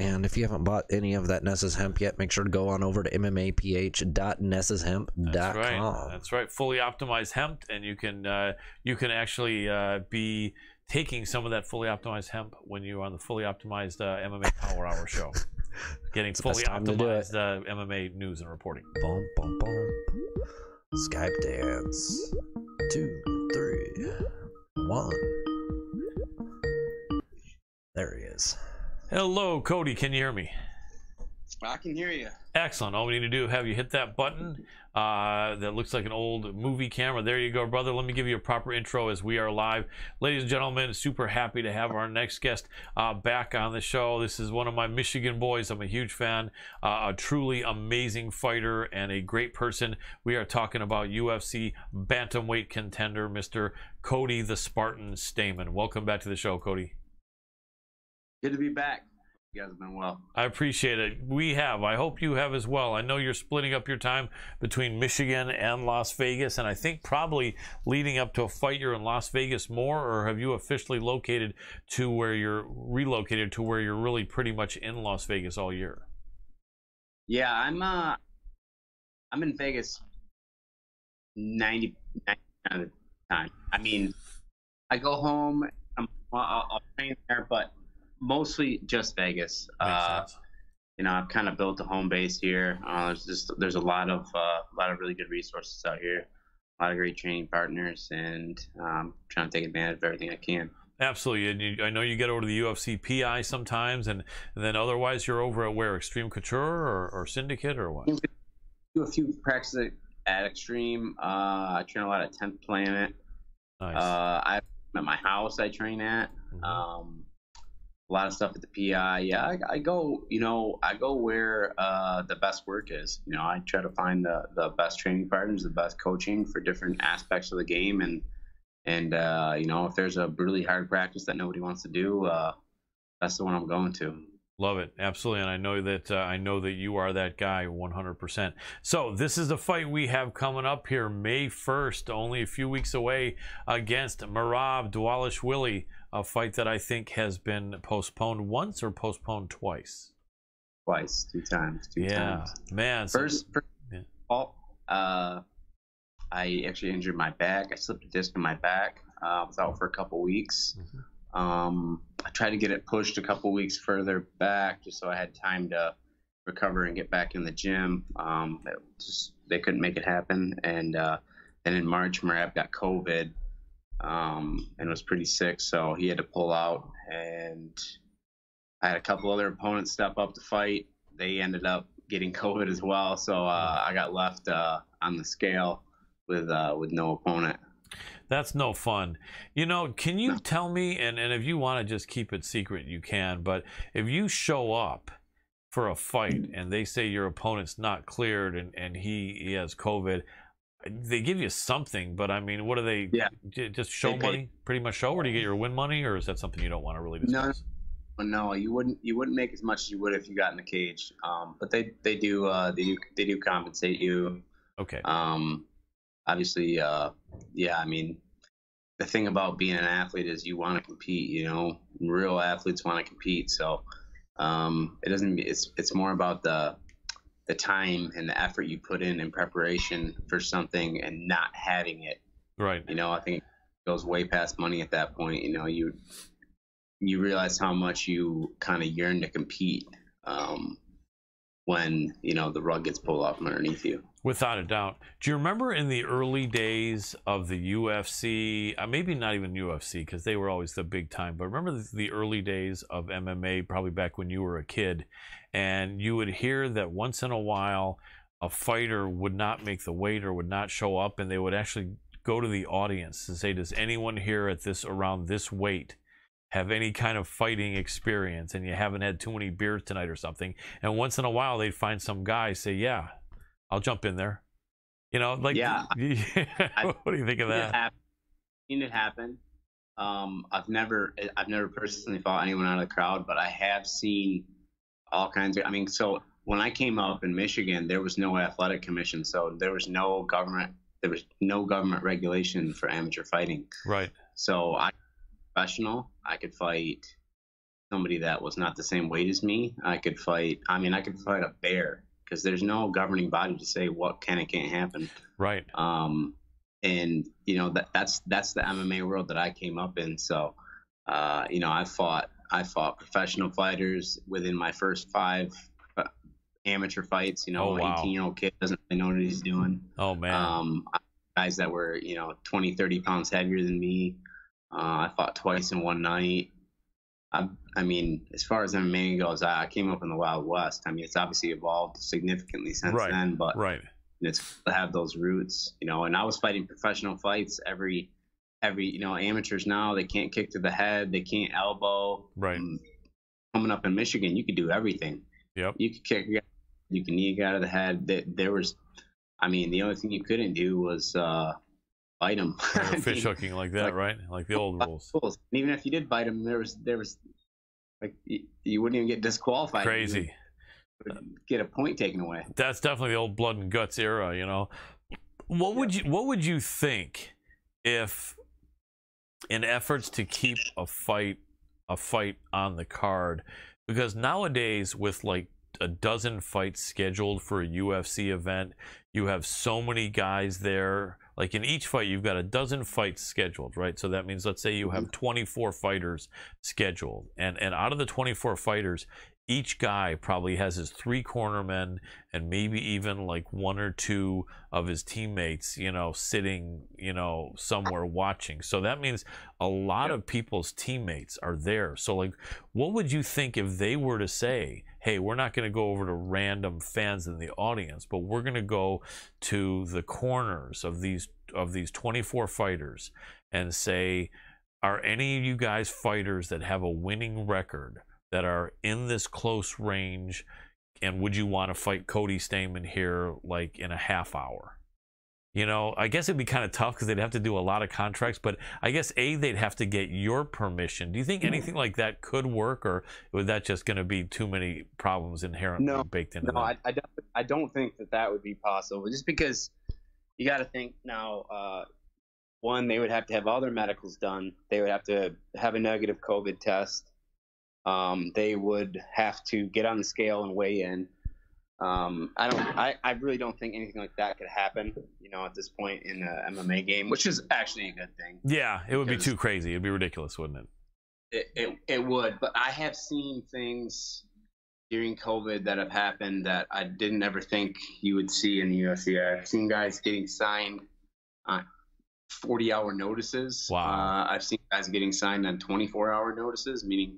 And if you haven't bought any of that Nesa's hemp yet, make sure to go on over to mmaph.nesashemp.com. That's right. That's right. Fully optimized hemp, and you can uh, you can actually uh, be taking some of that fully optimized hemp when you're on the fully optimized uh, MMA Power Hour show, getting fully to do it. optimized uh, MMA news and reporting. Boom, boom, boom. Skype dance. Two, three, one. There he is. Hello, Cody. Can you hear me? I can hear you. Excellent. All we need to do is have you hit that button uh, that looks like an old movie camera. There you go, brother. Let me give you a proper intro as we are live. Ladies and gentlemen, super happy to have our next guest uh, back on the show. This is one of my Michigan boys. I'm a huge fan, uh, a truly amazing fighter, and a great person. We are talking about UFC bantamweight contender, Mr. Cody the Spartan Stamann. Welcome back to the show, Cody. Good to be back. You guys have been well. I appreciate it. We have. I hope you have as well. I know you're splitting up your time between Michigan and Las Vegas, and I think probably leading up to a fight you're in Las Vegas more, or have you officially located to where you're relocated to where you're really pretty much in Las Vegas all year? Yeah, I'm uh I'm in Vegas 90 percent of the time. I mean, I go home, I'm I'll, I'll train there, but mostly just Vegas. Uh, you know, I've kind of built a home base here. Uh, there's just there's a lot of uh, a lot of really good resources out here, a lot of great training partners, and um, trying to take advantage of everything I can. Absolutely, and you, I know you get over to the UFC PI sometimes, and, and then otherwise you're over at where Extreme Couture or, or Syndicate or what? Do a few practices at Extreme. Uh, I train a lot at 10th Planet. Nice. Uh, I at my house I train at. Mhm. Um, a lot of stuff at the PI. Yeah, I, I go. You know, I go where uh, the best work is. You know, I try to find the the best training partners, the best coaching for different aspects of the game, and and uh, you know, if there's a really hard practice that nobody wants to do, uh, that's the one I'm going to. Love it, absolutely, and I know that uh, I know that you are that guy, 100%. So this is the fight we have coming up here, May 1st, only a few weeks away, against Merab Dvalishvili, a fight that I think has been postponed once or postponed twice. Twice, two times, two yeah, times. man. so- First, first Yeah. fall, uh, I actually injured my back. I slipped a disc in my back. Uh, I was out for a couple weeks. Mhm. Um, I tried to get it pushed a couple weeks further back just so I had time to recover and get back in the gym. Um, just they couldn't make it happen. And uh, then in March, Merab got COVID um, and was pretty sick, so he had to pull out. And I had a couple other opponents step up to fight. They ended up getting COVID as well, so uh, I got left uh, on the scale with uh, with no opponent. That's no fun. You know, can you No. tell me, and, and if you want to just keep it secret, you can, but if you show up for a fight and they say your opponent's not cleared and, and he, he has COVID, they give you something, but I mean, what do they, Yeah. just show They money, pretty much show, or do you get your win money, or is that something you don't want to really No. discuss? But no, you wouldn't you wouldn't make as much as you would if you got in the cage. Um, but they they do uh, they do they do compensate you. Okay. Um, obviously, uh, yeah. I mean, the thing about being an athlete is you want to compete. You know, real athletes want to compete. So um, it doesn't. It's it's more about the the time and the effort you put in in preparation for something and not having it. Right. You know, I think it goes way past money at that point. You know, you you realize how much you kind of yearn to compete um, when you know the rug gets pulled off from underneath you. Without a doubt. Do you remember in the early days of the UFC, uh, maybe not even UFC because they were always the big time, but remember the, the early days of MMA, probably back when you were a kid, and you would hear that once in a while a fighter would not make the weight or would not show up, and they would actually go to the audience and say, "Does anyone here at this around this weight?" have any kind of fighting experience and you haven't had too many beers tonight or something and once in a while they'd find some guy say yeah I'll jump in there. You know, like Yeah. what do you think of that? Seen it happen. Um, I've never, I've never personally fought anyone out of the crowd, but I have seen all kinds of. I mean, so when I came up in Michigan, there was no athletic commission, so there was no government, there was no government regulation for amateur fighting. Right. So I, professional, I could fight somebody that was not the same weight as me. I could fight. I mean, I could fight a bear because there's no governing body to say what can and can't happen. Right. Um, and you know that that's that's the MMA world that I came up in. So, uh, you know, I fought I fought professional fighters within my first five uh, amateur fights. You know, Oh, wow. 18 year old kid doesn't really know what he's doing. Oh man. Um, guys that were you know 20, 30 pounds heavier than me. Uh, I fought twice in one night. I, I mean, as far as MMA goes, I, I came up in the Wild West. I mean, it's obviously evolved significantly since Right. then, but right. it's have those roots, you know. And I was fighting professional fights every, every, you know, amateurs now they can't kick to the head, they can't elbow. Right. Um, coming up in Michigan, you could do everything. Yep. You could kick, you can knee out of the head. There, there was, I mean, the only thing you couldn't do was uh, bite him. Fish hooking like that, like- right? Like the old rules. And even if you did bite him, there was there was like you, you wouldn't even get disqualified. Crazy. Get a point taken away. That's definitely the old blood and guts era, you know. What would you what would you think if in efforts to keep a fight a fight on the card because nowadays with like a dozen fights scheduled for a UFC event, you have so many guys there. Like in each fight, you've got a dozen fights scheduled, right? So that means, let's say you have mm-hmm. 24 fighters scheduled, and and out of the 24 fighters, each guy probably has his three cornermen and maybe even like one or two of his teammates, you know, sitting, you know, somewhere watching. So that means a lot of people's teammates are there. So like what would you think if they were to say, "Hey, we're not going to go over to random fans in the audience, but we're going to go to the corners of these of these 24 fighters and say, are any of you guys fighters that have a winning record that are in this close range? And would you want to fight Cody Stamann here like in a half hour? You know, I guess it'd be kind of tough because they'd have to do a lot of contracts, but I guess A, they'd have to get your permission. Do you think anything like that could work, or was that just going to be too many problems inherently No, baked into No, that? I, I, don't, I don't think that that would be possible. Just because you got to think now. Uh, one, they would have to have all their medicals done. They would have to have a negative COVID test. Um, they would have to get on the scale and weigh in. Um, I don't. I, I really don't think anything like that could happen. You know, at this point in a MMA game, which is actually a good thing. yeah, it would be too crazy. It'd be ridiculous, wouldn't it? It, it it would, but I have seen things during COVID that have happened that I didn't ever think you would see in the UFC. I've seen guys getting signed on 40 hour notices. Wow. Uh, I've seen guys getting signed on 24 hour notices, meaning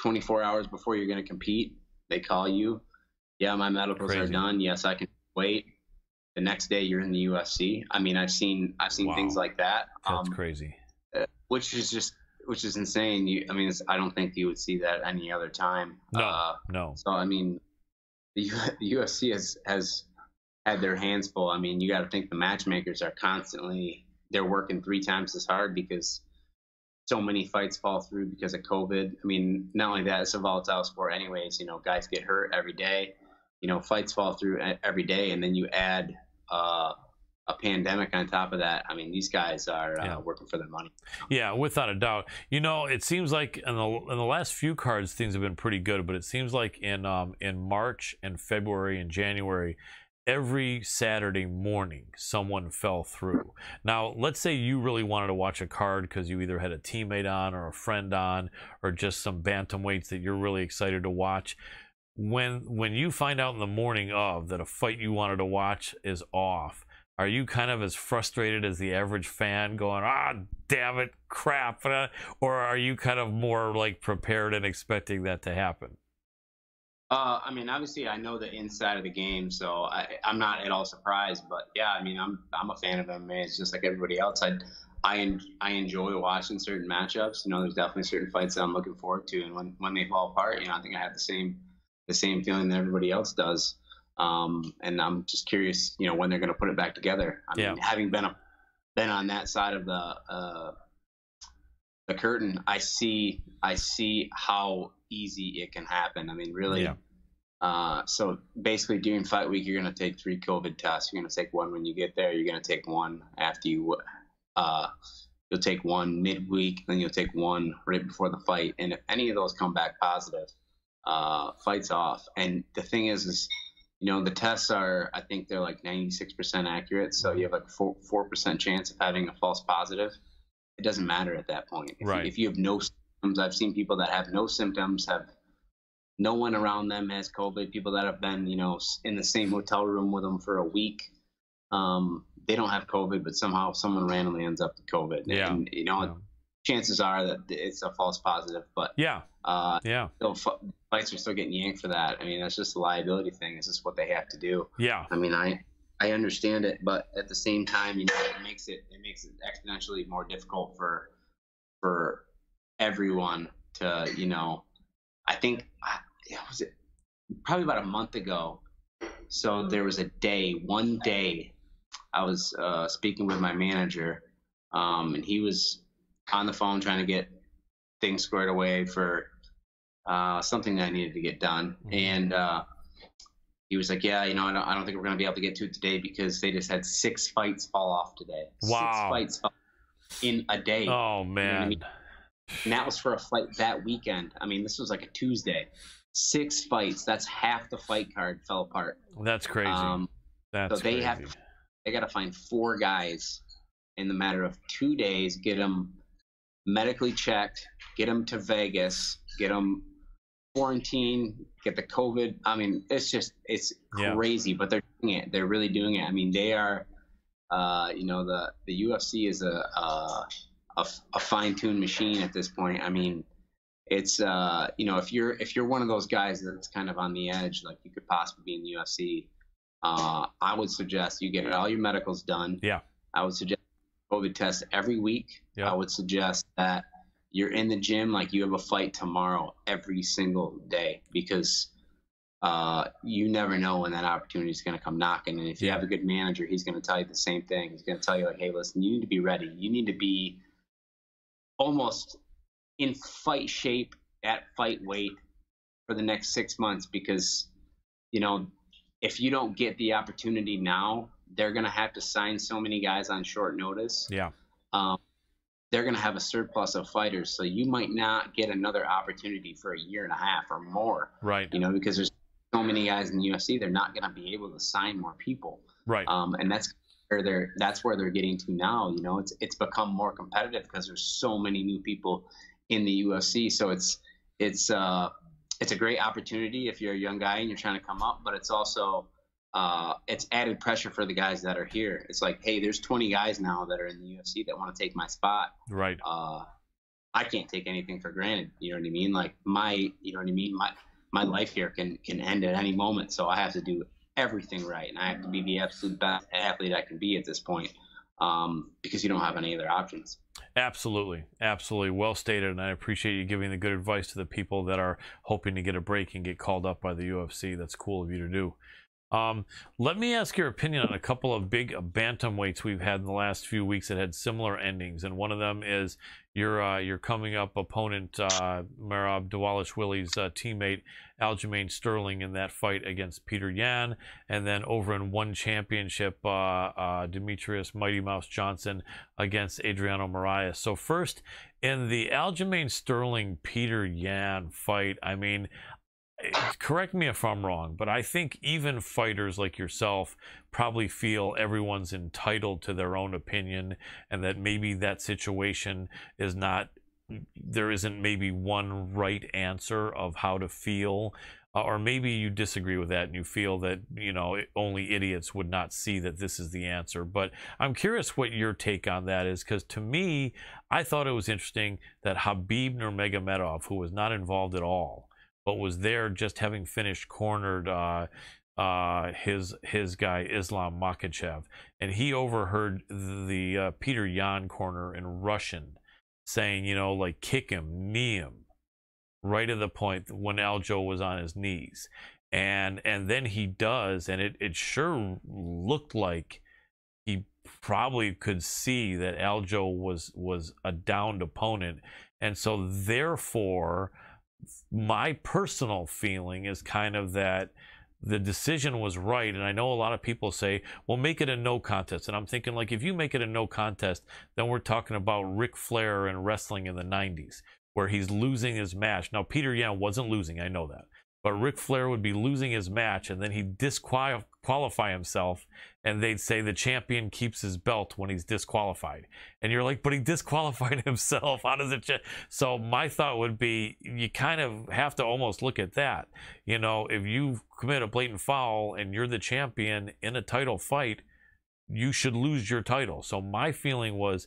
24 hours before you're going to compete, they call you. Yeah, my medicals are done. Yes, I can wait. The next day you're in the UFC. I mean, I've seen I've seen Wow. things like that. That's um, crazy. which is just which is insane. You, I mean, it's, I don't think you would see that any other time. No, Uh, no. so I mean, the, U- the UFC has has had their hands full. I mean, you got to think the matchmakers are constantly they're working three times as hard because so many fights fall through because of COVID. I mean, not only that, it's a volatile sport, anyways. You know, guys get hurt every day. You know, fights fall through every day, and then you add uh, a pandemic on top of that. I mean, these guys are uh, Yeah. working for their money. Yeah, without a doubt. You know, it seems like in the in the last few cards things have been pretty good, but it seems like in um in March and February and January, every Saturday morning someone fell through. Now, let's say you really wanted to watch a card because you either had a teammate on or a friend on or just some bantamweights that you're really excited to watch. When when you find out in the morning of that a fight you wanted to watch is off, are you kind of as frustrated as the average fan going, ah, damn it, crap? uh," Or are you kind of more like prepared and expecting that to happen? Uh, I mean, obviously, I know the inside of the game, so I, I'm not at all surprised. But yeah, I mean, I'm I'm a fan of MMA. It's just like everybody else. I I I enjoy watching certain matchups. You know, there's definitely certain fights that I'm looking forward to, and when when they fall apart, you know, I think I have the same the same feeling that everybody else does. Um, and I'm just curious, you know, when they're going to put it back together. I Yeah. mean, having been a, been on that side of the uh, the curtain, I see I see how easy it can happen. I mean, really. Yeah. Uh, so basically, during fight week, you're going to take three COVID tests. You're going to take one when you get there. You're going to take one after you. Uh, you'll take one midweek, then you'll take one right before the fight. And if any of those come back positive, uh, fights off. And the thing is, is you know the tests are I think they're like 96% accurate. So you have like four four percent chance of having a false positive. It doesn't matter at that point. If, Right. you, if you have no symptoms, I've seen people that have no symptoms have no one around them has COVID. People that have been, you know, in the same hotel room with them for a week, um, they don't have COVID, but somehow someone randomly ends up with COVID. Yeah. And, you know, Yeah. chances are that it's a false positive, but Yeah, uh, yeah, still, are still getting yanked for that. I mean, that's just a liability thing. It's just what they have to do. yeah, I mean, I I understand it, but at the same time, you know, it makes it it makes it exponentially more difficult for for everyone to, you know, I think I- was it probably about a month ago. So there was a day, one day, I was uh, speaking with my manager, um, and he was on the phone trying to get things squared away for uh, something that I needed to get done, Mhm. and. Uh, he was like, "Yeah, you know, I don't, I don't think we're going to be able to get to it today because they just had six fights fall off today. Wow. Six fights fall in a day, Oh man, mean? and that was for a fight that weekend. I mean, this was like a Tuesday. Six fights. That's half the fight card fell apart. that's crazy. Um, that's so they crazy. have- they got to find four guys in the matter of two days, get them medically checked, get them to Vegas, get them quarantine, get the COVID. I mean, it's just it's Yeah. crazy, but they're doing it. They're really doing it. I mean, they are. Uh, you know, the the UFC is a a, a, a fine tuned machine at this point. I mean, it's uh, you know, if you're if you're one of those guys that's kind of on the edge, like you could possibly be in the UFC, uh, I would suggest you get all your medicals done. Yeah. I would suggest COVID test every week. Yeah. I would suggest that you're in the gym like you have a fight tomorrow every single day because uh, you never know when that opportunity is going to come knocking. And if you Yeah. have a good manager, he's going to tell you the same thing. He's going to tell you like, hey, listen, you need to be ready. You need to be almost in fight shape at fight weight for the next six months because you know if you don't get the opportunity now they're going to have to sign so many guys on short notice Yeah. um, they're going to have a surplus of fighters so you might not get another opportunity for a year and a half or more Right. you know because there's so many guys in the ufc they're not going to be able to sign more people Right. um, and that's where they're that's where they're getting to now. You know, it's it's become more competitive because there's so many new people in the UFC. So it's it's uh, it's a great opportunity if you're a young guy and you're trying to come up, but it's also uh, it's added pressure for the guys that are here. It's like, hey, there's 20 guys now that are in the UFC that want to take my spot. Right. Uh, I can't take anything for granted. You know what I mean? Like my, you know what I mean? My my life here can can end at any moment, so I have to do everything right, and I have to be the absolute best athlete I can be at this point, um, because you don't have any other options. Absolutely, absolutely, well stated, and I appreciate you giving the good advice to the people that are hoping to get a break and get called up by the UFC. That's cool of you to do. Um, let me ask your opinion on a couple of big bantamweights we've had in the last few weeks that had similar endings, and one of them is your uh, your coming up opponent, uh, Merab Dvalishvili's uh, teammate Aljamain Sterling in that fight against Peter Yan, and then over in one championship, uh, uh, Demetrious Mighty Mouse Johnson against Adriano Moraes. So first, in the Aljamain Sterling Peter Yan fight, I mean, correct me if I'm wrong, but I think even fighters like yourself probably feel everyone's entitled to their own opinion, and that maybe that situation is not. There isn't maybe one right answer of how to feel uh, or maybe you disagree with that and you feel that you know only idiots would not see that this is the answer but i'm curious what your take on that is because to me i thought it was interesting that khabib nurmagomedov who was not involved at all but was there just having finished cornered uh, uh, his his guy Islam Makhachev, and he overheard the uh, Peter Yan corner in Russian saying, you know, like kick him, knee him, right at the point when Aljo was on his knees. And and then he does, and it, it sure looked like he probably could see that Aljo was was a downed opponent. And so therefore my personal feeling is kind of that the decision was right. And I know a lot of people say, well, make it a no contest. And I'm thinking, like, if you make it a no contest, then we're talking about Ric Flair and wrestling in the 90s, where he's losing his match. Now, Peter Yan wasn't losing, I know that. But Ric Flair would be losing his match, and then he'd disqualify himself, and they'd say the champion keeps his belt when he's disqualified. And you're like, but he disqualified himself. How does it? So my thought would be, you kind of have to almost look at that. You know, if you commit a blatant foul and you're the champion in a title fight, you should lose your title. So my feeling was,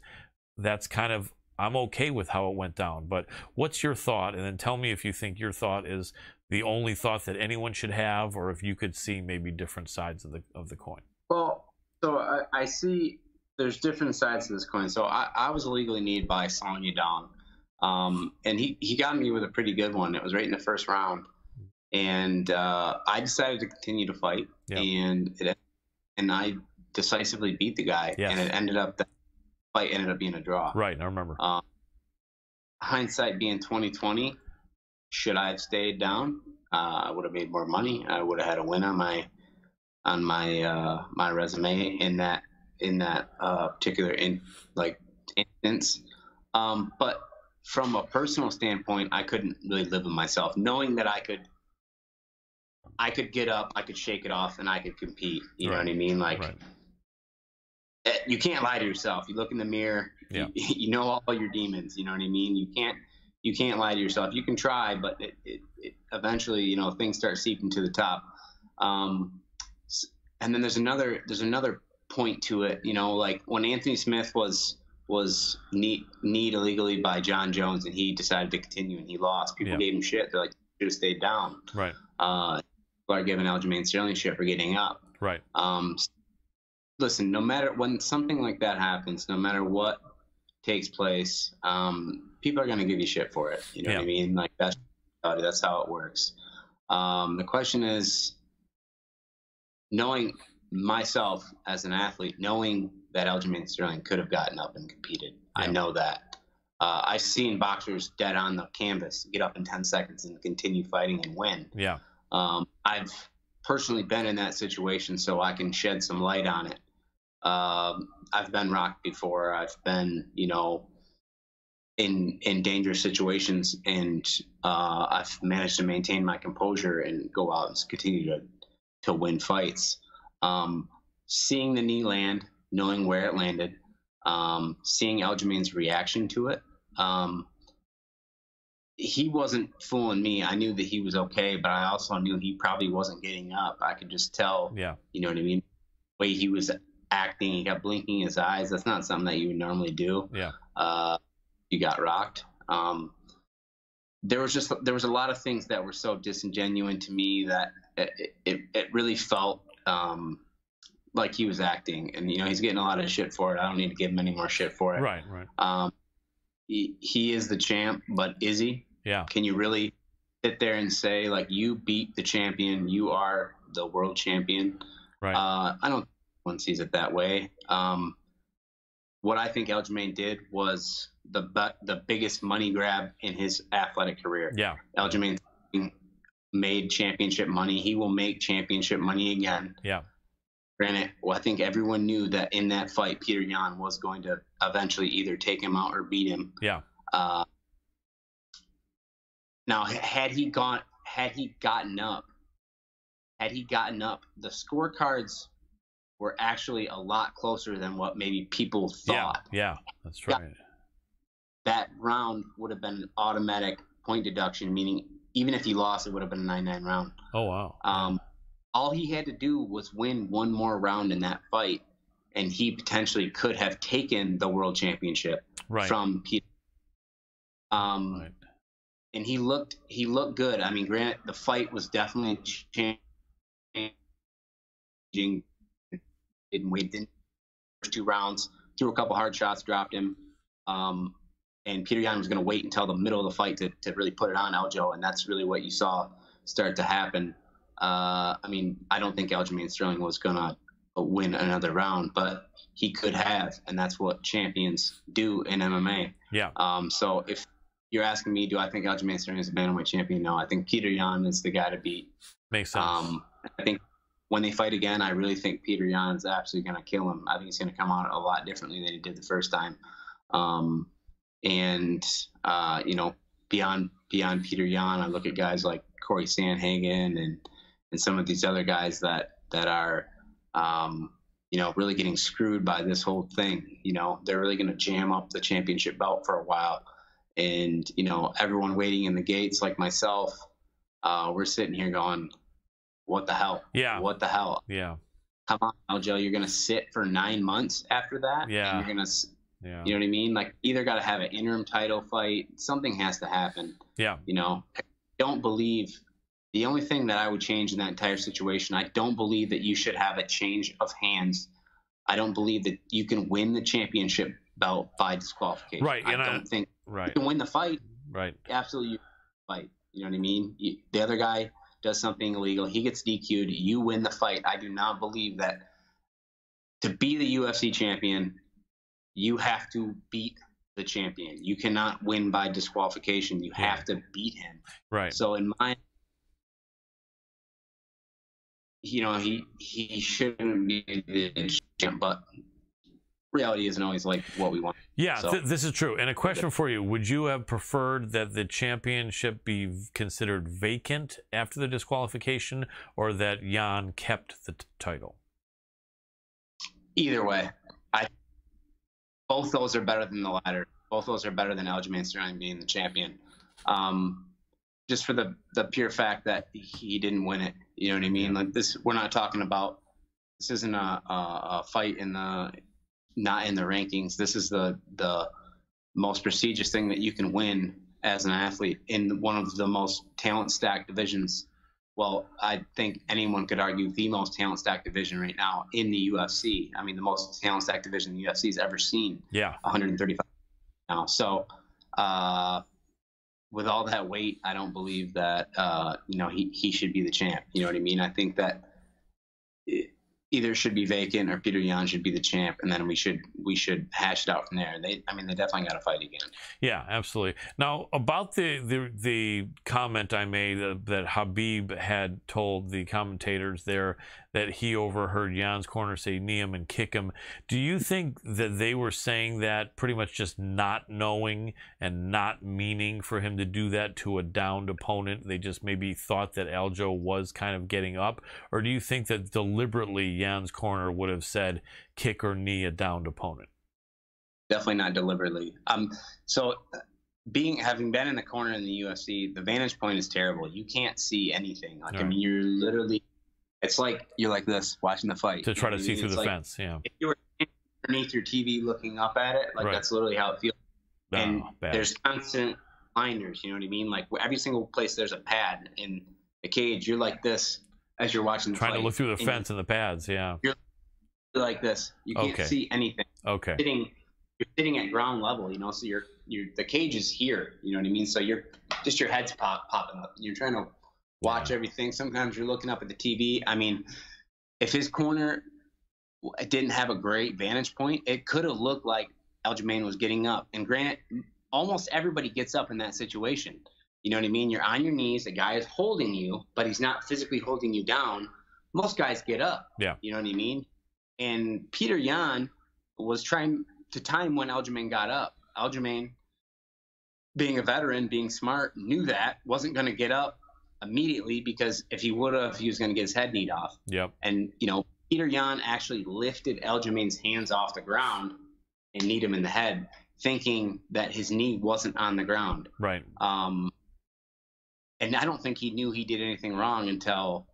that's kind of I'm okay with how it went down. But what's your thought? And then tell me if you think your thought is the only thought that anyone should have, or if you could see maybe different sides of the of the coin. Well, so I, I see there's different sides to this coin. So I, I was illegally kneed by Song Yadong. Um, and he, he got me with a pretty good one. It was right in the first round. And uh, I decided to continue to fight. Yeah. And it, and I decisively beat the guy. Yes. And it ended up, that fight ended up being a draw. Right, I remember. Um, hindsight being 2020, should I have stayed down? Uh, I would have made more money. I would have had a win on my on my uh, my resume in that in that uh, particular in like instance. Um, but from a personal standpoint, I couldn't really live with myself, knowing that I could I could get up, I could shake it off, and I could compete. You know what I mean? Like right. You can't lie to yourself. You look in the mirror. Yeah. You, you know all your demons. You know what I mean. You can't you can't lie to yourself. You can try, but it, it, it eventually, you know, things start seeping to the top. Um, and then there's another there's another point to it. You know, like when Anthony Smith was was kneed kneed illegally by Jon Jones, and he decided to continue, and he lost. People Yeah. gave him shit. They're like, should have stayed down. Right. Uh, people are giving Aljamain Sterling shit for getting up. Right. Um, listen, no matter when something like that happens, no matter what takes place, um, people are going to give you shit for it. You know what I mean? Like that's that's how it works. Um, the question is, knowing myself as an athlete, knowing that Aljamain Sterling could have gotten up and competed, I know that. Uh, I've seen boxers dead on the canvas get up in 10 seconds and continue fighting and win. Yeah. Um, I've personally been in that situation, so I can shed some light on it. Um, I've been rocked before. I've been, you know, in in dangerous situations, and uh, I've managed to maintain my composure and go out and continue to to win fights. Um, seeing the knee land, knowing where it landed, um, seeing Aljamain's reaction to it. Um, he wasn't fooling me. I knew that he was okay, but I also knew he probably wasn't getting up. I could just tell, Yeah. you know what I mean? The way he was acting, he kept blinking his eyes. That's not something that you would normally do. Yeah. Uh, you got rocked. Um, there was just there was a lot of things that were so disingenuous to me that it it, it really felt um, like he was acting, and you know he's getting a lot of shit for it. I don't need to give him any more shit for it. Right. Right. Um, he, he is the champ, but is he? Yeah. Can you really sit there and say like you beat the champion, you are the world champion? Right. Uh, I don't one sees it that way. Um, what I think Aljamain did was the the biggest money grab in his athletic career. yeah. Aljamain made championship money. He will make championship money again. Yeah. Granted, well, I think everyone knew that in that fight, Peter Yan was going to eventually either take him out or beat him. Yeah. Uh, now, had he gone, had he gotten up, had he gotten up, the scorecards were actually a lot closer than what maybe people thought. Yeah. Yeah. That's Yeah. right. That round would have been an automatic point deduction, meaning even if he lost, it would have been a 9-9 round. Oh wow. Um, all he had to do was win one more round in that fight, and he potentially could have taken the world championship Right. from Peter. Um, right. and he looked he looked good. I mean, granted, the fight was definitely changing. Didn't wait didn't first two rounds. Threw a couple hard shots, dropped him. Um, and Peter Yan was going to wait until the middle of the fight to, to really put it on Aljo, and that's really what you saw start to happen. Uh, I mean, I don't think Aljamain Sterling was going to win another round, but he could have, and that's what champions do in MMA. Yeah. Um, so if you're asking me, do I think Aljamain Sterling is a bantamweight champion? No, I think Peter Yan is the guy to beat. Makes sense. Um, I think when they fight again, I really think Peter Yan is absolutely going to kill him. I think he's going to come out a lot differently than he did the first time. Um, and uh, you know, beyond beyond Peter Yan, I look at guys like Corey Sandhagen and and some of these other guys that that are um, you know really getting screwed by this whole thing. You know, they're really going to jam up the championship belt for a while. And you know, everyone waiting in the gates, like myself, uh, we're sitting here going, "What the hell? yeah. What the hell? Yeah. Come on, Aljo, you're gonna sit for nine months after that. Yeah. you're gonna, Yeah. you know what I mean? Like, either got to have an interim title fight. Something has to happen. Yeah. You know, I don't believe. The only thing that I would change in that entire situation, I don't believe that you should have a change of hands. I don't believe that you can win the championship belt by disqualification. Right, I don't think right. you can win the fight Right. absolutely fight. You know what I mean? You, the other guy does something illegal, he gets DQ'd, you win the fight. I do not believe that to be the UFC champion, you have to beat the champion. You cannot win by disqualification. You have to beat him. Right. So in my you know, he he shouldn't be the champ, but reality isn't always like what we want. Yeah, So- th- this is true. And a question for you: Would you have preferred that the championship be considered vacant after the disqualification, or that Yan kept the t- title? Either way, I both those are better than the latter. Both those are better than Aljamain Sterling being the champion. um, just for the the pure fact that he didn't win it. You know what I mean? Like this, we're not talking about. This isn't a, a, a fight in the not in the rankings. This is the the most prestigious thing that you can win as an athlete in one of the most talent stacked divisions. Well, I think anyone could argue the most talent stacked division right now in the UFC. I mean, the most talent stacked division the UFC has ever seen. Yeah. 135 now. So, uh, with all that weight, I don't believe that uh, you know he he should be the champ. You know what I mean? I think that either should be vacant or Peter Yan should be the champ, and then we should we should hash it out from there. They, I mean, they definitely got to fight again. Yeah, absolutely. Now about the the, the comment I made uh, that Khabib had told the commentators there that he overheard Yan's corner say knee him and kick him. Do you think that they were saying that pretty much just not knowing and not meaning for him to do that to a downed opponent? They just maybe thought that Aljo was kind of getting up, or do you think that deliberately Yan's corner would have said kick or knee a downed opponent? Definitely not deliberately. Um, so being having been in the corner in the UFC, the vantage point is terrible. You can't see anything. Like I mean, you're literally. It's like you're like this watching the fight To try to see through It's the like fence, yeah. If you were underneath your TV looking up at it, like Right. that's literally how it feels. and Oh, bad. there's constant blinders. You know what I mean? Like every single place there's a pad in the cage, you're like this as you're watching the trying to look through the And fence and the pads, yeah. You're like this. You can't Okay. see anything. Okay. Sitting, you're sitting at ground level. You know, so you're you're the cage is here. You know what I mean? So you're just your head's pop popping up. You're trying to watch everything. Sometimes you're looking up at the TV. I mean, if his corner didn't have a great vantage point, it could have looked like Aljamain was getting up. And granted, almost everybody gets up in that situation. You know what I mean? You're on your knees. The guy is holding you, but he's not physically holding you down. Most guys get up. Yeah. You know what I mean? And Peter Yan was trying to time when Aljamain got up. Aljamain, being a veteran, being smart, knew that wasn't going to get up immediately because if he would have, he was going to get his head kneed off. Yep. And you know, Peter Yan actually lifted Aljamain's hands off the ground and kneed him in the head, thinking that his knee wasn't on the ground. Right. Um, and I don't think he knew he did anything wrong until,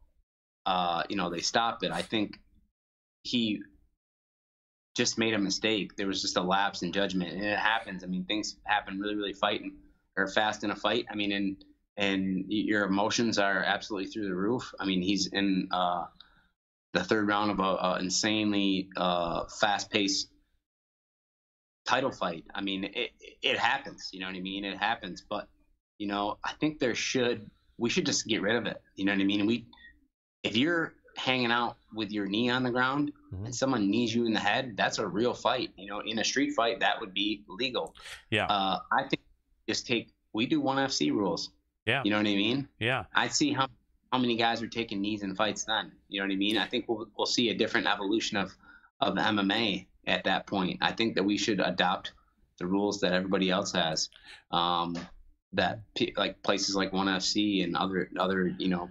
uh, you know, they stopped it. I think he just made a mistake. There was just a lapse in judgment, and it happens. I mean, things happen really, really fighting or fast in a fight. I mean, and and your emotions are absolutely through the roof. I mean, he's in uh, the third round of a, a insanely uh, fast-paced title fight. I mean, it it happens. You know what I mean? It happens. But you know, I think there should we should just get rid of it. You know what I mean? We if you're hanging out with your knee on the ground Mhm. and someone knees you in the head, that's a real fight. You know, in a street fight, that would be legal. Yeah. Uh, I think just take we do one FC rules. Yeah. You know what I mean? Yeah. I'd see how how many guys are taking knees in fights then. You know what I mean? I think we'll we'll see a different evolution of of MMA at that point. I think that we should adopt the rules that everybody else has. Um, that like places like One FC and other other you know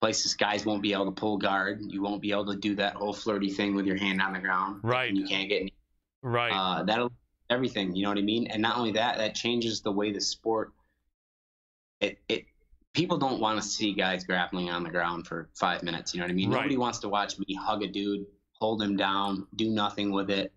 places guys won't be able to pull guard. You won't be able to do that whole flirty thing with your hand on the ground. Right. You can't get Right. uh, that'll everything. You know what I mean? And not only that, that changes the way the sport. It it people don't want to see guys grappling on the ground for five minutes. You know what I mean? Right. Nobody wants to watch me hug a dude, hold him down, do nothing with it.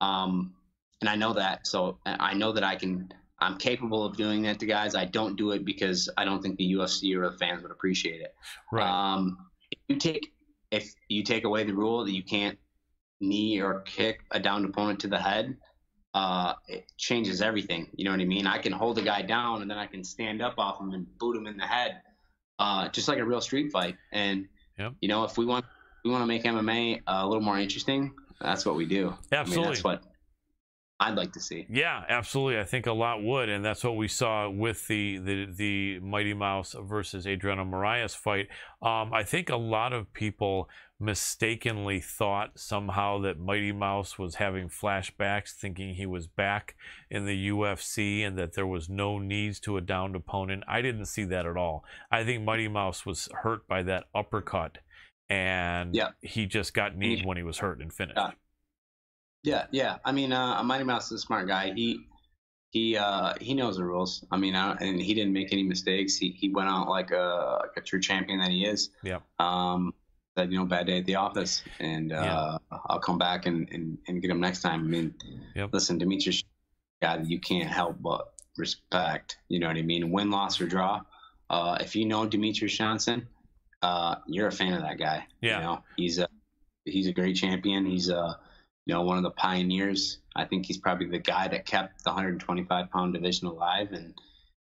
Um, and I know that, so I know that I can. I'm capable of doing that to guys. I don't do it because I don't think the UFC or the fans would appreciate it. right. Um, if you take if you take away the rule that you can't knee or kick a downed opponent to the head, uh, it changes everything. You know what I mean? I can hold a guy down and then I can stand up off him and boot him in the head, uh, just like a real street fight. And Yep. you know, if we want we want to make MMA a little more interesting, that's what we do. I mean, Absolutely. that's what I'd like to see. Yeah, absolutely. I think a lot would, and that's what we saw with the the, the Mighty Mouse versus Adriano Moraes fight. Um, I think a lot of people mistakenly thought somehow that Mighty Mouse was having flashbacks, thinking he was back in the UFC and that there was no needs to a downed opponent. I didn't see that at all. I think Mighty Mouse was hurt by that uppercut, and Yeah. he just got kneed when he was hurt and finished. Yeah. Yeah, yeah. I mean, uh, Mighty Mouse is a smart guy. He he uh, he knows the rules. I mean, I, and he didn't make any mistakes. He he went out like a like a true champion that he is. Yeah. Um, said you know bad day at the office, and uh, I'll come back and, and and get him next time. I mean, Yep. listen, Demetrious, guy that you can't help but respect. You know what I mean? Win, loss, or draw. Uh, if you know Demetrious Johnson, uh, you're a fan of that guy. Yeah. You know, he's a he's a great champion. He's a you know one of the pioneers. I think he's probably the guy that kept the 125 pound division alive and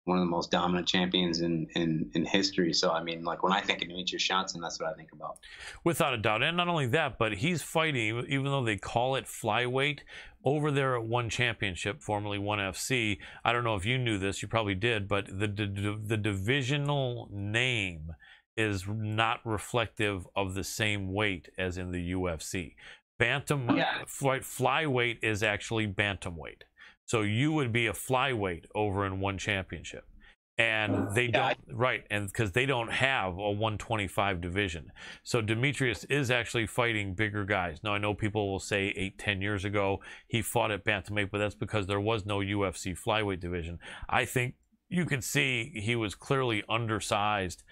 one of the most dominant champions in, in, in history. So I mean, like when I think of Demetrious Johnson, that's what I think about. Without a doubt. And not only that, but he's fighting, even though they call it flyweight, over there at One Championship, formerly One FC. I don't know if you knew this, you probably did, but the, the, the divisional name is not reflective of the same weight as in the UFC. Bantam Yeah. flyweight is actually bantamweight. So you would be a flyweight over in one championship. And oh, they Yeah, don't right, and because they don't have a 125 division. So Demetrious is actually fighting bigger guys. Now I know people will say eight, ten years ago he fought at bantamweight, but that's because there was no UFC flyweight division. I think you can see he was clearly undersized,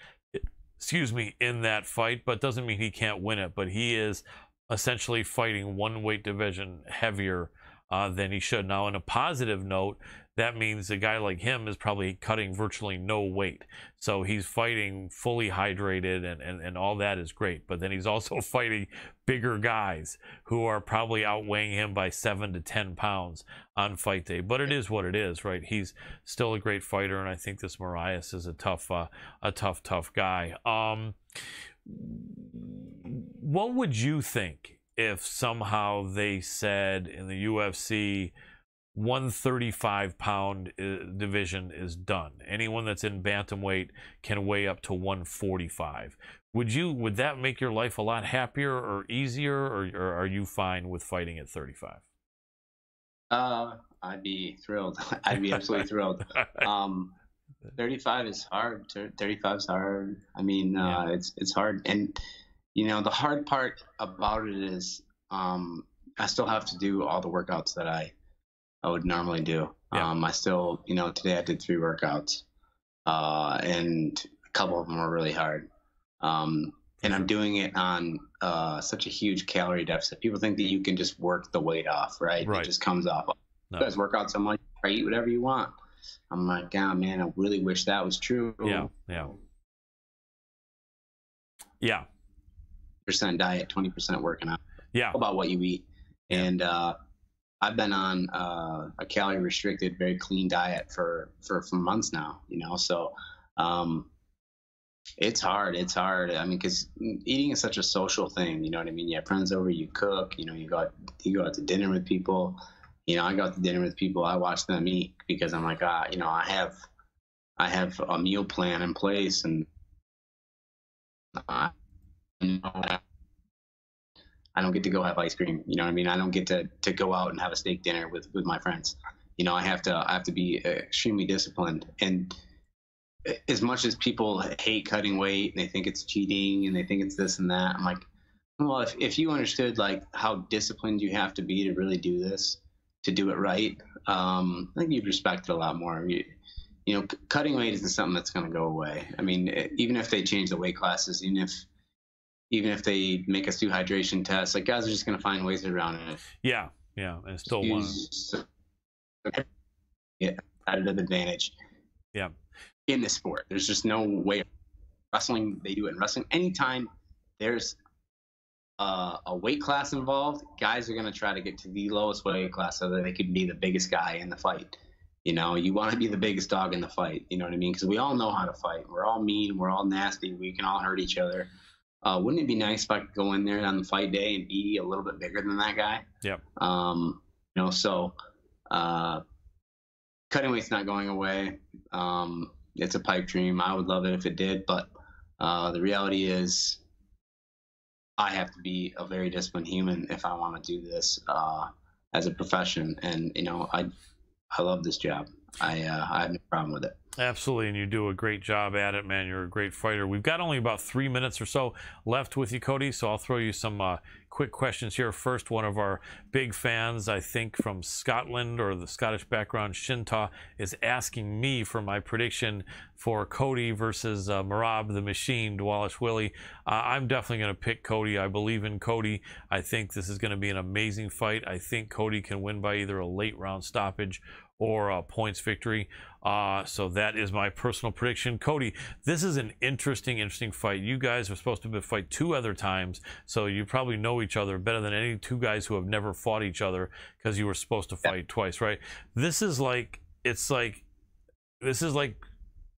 excuse me, in that fight, but doesn't mean he can't win it. But he is essentially fighting one weight division heavier uh, than he should. Now, on a positive note, that means a guy like him is probably cutting virtually no weight. So he's fighting fully hydrated and, and, and all that is great. But then he's also fighting bigger guys who are probably outweighing him by seven to 10 pounds on fight day. But it is what it is, right? He's still a great fighter. And I think this Moraes is a tough, uh, a tough, tough guy. Um, what would you think if somehow they said in the UFC 135 pound uh, division is done anyone that's in bantamweight can weigh up to 145 would you would that make your life a lot happier or easier or, or are you fine with fighting at 35 Uh, I'd be thrilled. I'd be absolutely thrilled. Um, 35 is hard. 35 is hard. I mean, uh, it's it's hard, and you know the hard part about it is um, I still have to do all the workouts that I I would normally do. Yeah. Um, I still, you know, today I did three workouts, uh, and a couple of them were really hard. Um, and I'm doing it on uh, such a huge calorie deficit. People think that you can just work the weight off, right? Right. It just comes off. No. You guys work out so much, I eat whatever you want. I'm like, God, man, I really wish that was true. yeah yeah yeah Percent diet, 20% working out. yeah about what you eat. And uh, I've been on uh, a calorie restricted, very clean diet for, for, for months now, you know? So um, it's hard. It's hard. I mean, because eating is such a social thing, you know what I mean? You have friends over, you cook, you know, you go out, you go out to dinner with people. You know, I go out to dinner with people, I watch them eat because I'm like, ah, you know, I have, I have a meal plan in place and I, I don't get to go have ice cream. You know what I mean? I don't get to, to go out and have a steak dinner with, with my friends. You know, I have to I have to be extremely disciplined. And as much as people hate cutting weight and they think it's cheating and they think it's this and that, I'm like, well, if, if you understood like how disciplined you have to be to really do this, to do it right, um, I think you'd respect it a lot more. You, you know, cutting weight isn't something that's going to go away. I mean, even if they change the weight classes, even if even if they make us do hydration tests, like guys are just going to find ways around it. yeah yeah and still one yeah, competitive advantage. Yeah. In this sport, there's just no way. Wrestling, they do it in wrestling. Anytime there's uh, a weight class involved, guys are going to try to get to the lowest weight class so that they can be the biggest guy in the fight. You know, you want to be the biggest dog in the fight. You know what I mean? Because we all know how to fight. We're all mean. We're all nasty. We can all hurt each other. Uh, wouldn't it be nice if I could go in there on the fight day and be a little bit bigger than that guy? Yep. Um, you know, so uh, cutting weight's not going away. Um, it's a pipe dream. I would love it if it did, but uh, the reality is, I have to be a very disciplined human if I want to do this uh, as a profession. And you know, I I love this job. I uh, I have no problem with it. Absolutely, and you do a great job at it, man. You're a great fighter. We've got only about three minutes or so left with you, Cody. So I'll throw you some uh, quick questions here. First, one of our big fans, I think from Scotland or the Scottish background, Shinta, is asking me for my prediction for Cody versus uh, Merab the Machine, Dvalishvili. Uh, I'm definitely going to pick Cody. I believe in Cody. I think this is going to be an amazing fight. I think Cody can win by either a late round stoppage or a points victory. Uh, so that is my personal prediction. Cody, this is an interesting, interesting fight. You guys are supposed to fight two other times, so you probably know each other better than any two guys who have never fought each other because you were supposed to fight yeah. twice, right? This is like it's like this is like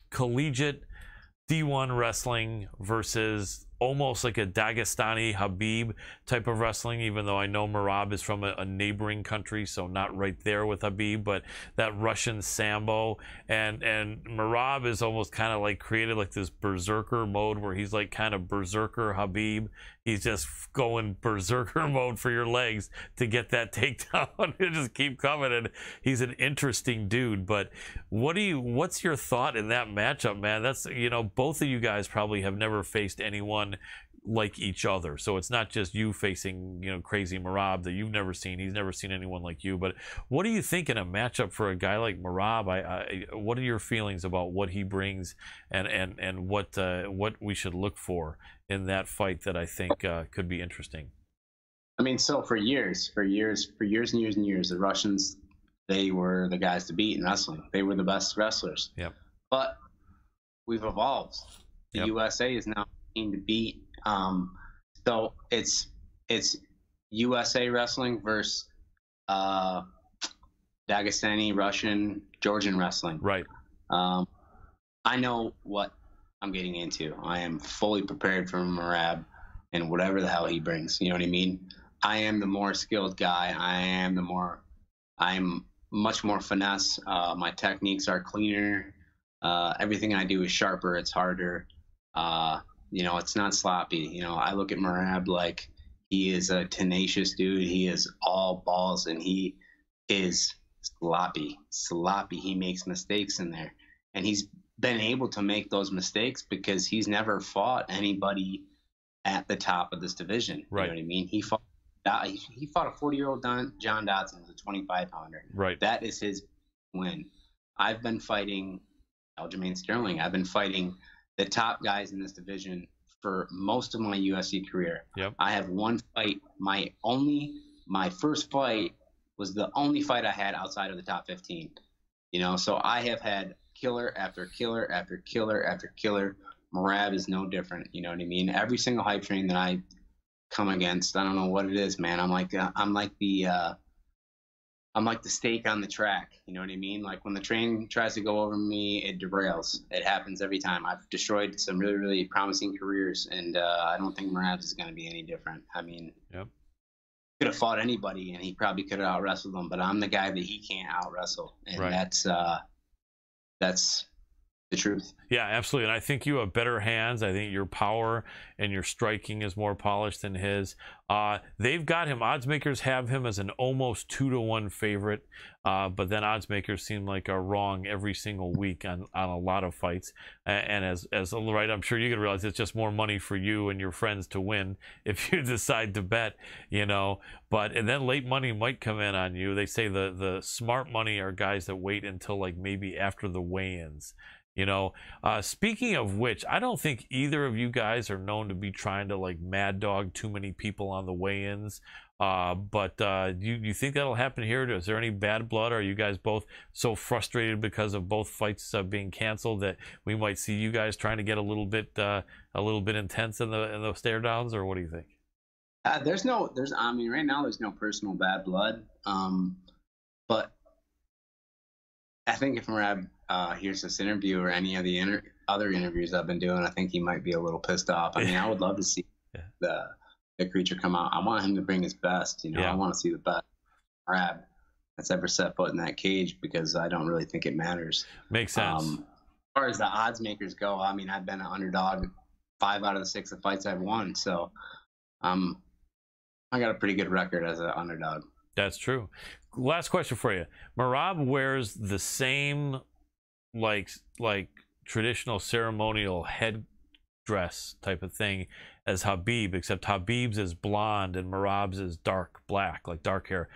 collegiate D1 wrestling versus almost like a Dagestani Khabib type of wrestling, even though I know Merab is from a, a, neighboring country, so not right there with Khabib, but that Russian Sambo. And and Merab is almost kind of like created like this berserker mode where he's like kind of berserker Khabib. He's just going berserker mode for your legs to get that takedown and just keep coming. And he's an interesting dude. But what do you what's your thought in that matchup, man? That's you know, both of you guys probably have never faced anyone like each other. So it's not just you facing, you know, crazy Merab that you've never seen. He's never seen anyone like you. But what do you think in a matchup for a guy like Merab? I, I what are your feelings about what he brings and and and what uh, what we should look for in that fight that I think uh, could be interesting? I mean, so for years, for years, for years and years and years, the Russians they were the guys to beat in wrestling. They were the best wrestlers. Yep. But we've evolved. The yep. USA is now to beat. Um, so it's it's USA wrestling versus uh, Dagestani, Russian, Georgian wrestling. Right. Um, I know what I'm getting into. I am fully prepared for Merab and whatever the hell he brings. You know what I mean? I am the more skilled guy. I am the more. I'm much more finesse. Uh, my techniques are cleaner. Uh, everything I do is sharper. It's harder. Uh, you know, it's not sloppy. You know, I look at Merab like he is a tenacious dude. He is all balls and he is sloppy. Sloppy. He makes mistakes in there. And he's been able to make those mistakes because he's never fought anybody at the top of this division. Right. You know what I mean? He fought he fought a 40 year old John Dodson as a 25 pounder. Right. That is his win. I've been fighting Aljamain Sterling. I've been fighting the top guys in this division for most of my UFC career. Yep. I have one fight. My only, my first fight was the only fight I had outside of the top 15. You know, so I have had killer after killer after killer after killer. Merab is no different. You know what I mean? Every single hype train that I come against, I don't know what it is, man. I'm like, uh, I'm like the, uh, I'm like the stake on the track. You know what I mean? Like when the train tries to go over me, it derails. It happens every time. I've destroyed some really, really promising careers, and uh, I don't think Merab is going to be any different. I mean, yep. could have fought anybody, and he probably could have out wrestled them. But I'm the guy that he can't out wrestle, and right. that's uh, that's the truth. Yeah, absolutely. And I think you have better hands. I think your power and your striking is more polished than his. Uh, they've got him. Odds makers have him as an almost two to one favorite, uh, but then odds makers seem like are wrong every single week on, on a lot of fights. And as as right, I'm sure you can realize it's just more money for you and your friends to win if you decide to bet. You know, but and then late money might come in on you. They say the the smart money are guys that wait until like maybe after the weigh-ins. You know, uh, speaking of which, I don't think either of you guys are known to be trying to like mad dog too many people on the weigh-ins. Uh, but uh, you you think that'll happen here? Is there any bad blood? Are you guys both so frustrated because of both fights uh, being canceled that we might see you guys trying to get a little bit uh, a little bit intense in the in the stare downs, or what do you think? Uh, there's no there's I mean right now there's no personal bad blood. Um, but I think if Merab uh, hears this interview or any of the inter- other interviews I've been doing, I think he might be a little pissed off. I mean, I would love to see yeah. the the creature come out. I want him to bring his best. You know, yeah. I want to see the best Merab that's ever set foot in that cage because I don't really think it matters. Makes sense. Um, as far as the odds makers go, I mean, I've been an underdog five out of the six of fights I've won, so um, I got a pretty good record as an underdog. That's true. Last question for you. Merab wears the same like like traditional ceremonial headdress type of thing as Khabib, except Khabib's is blonde and Merab's is dark black, like dark hair.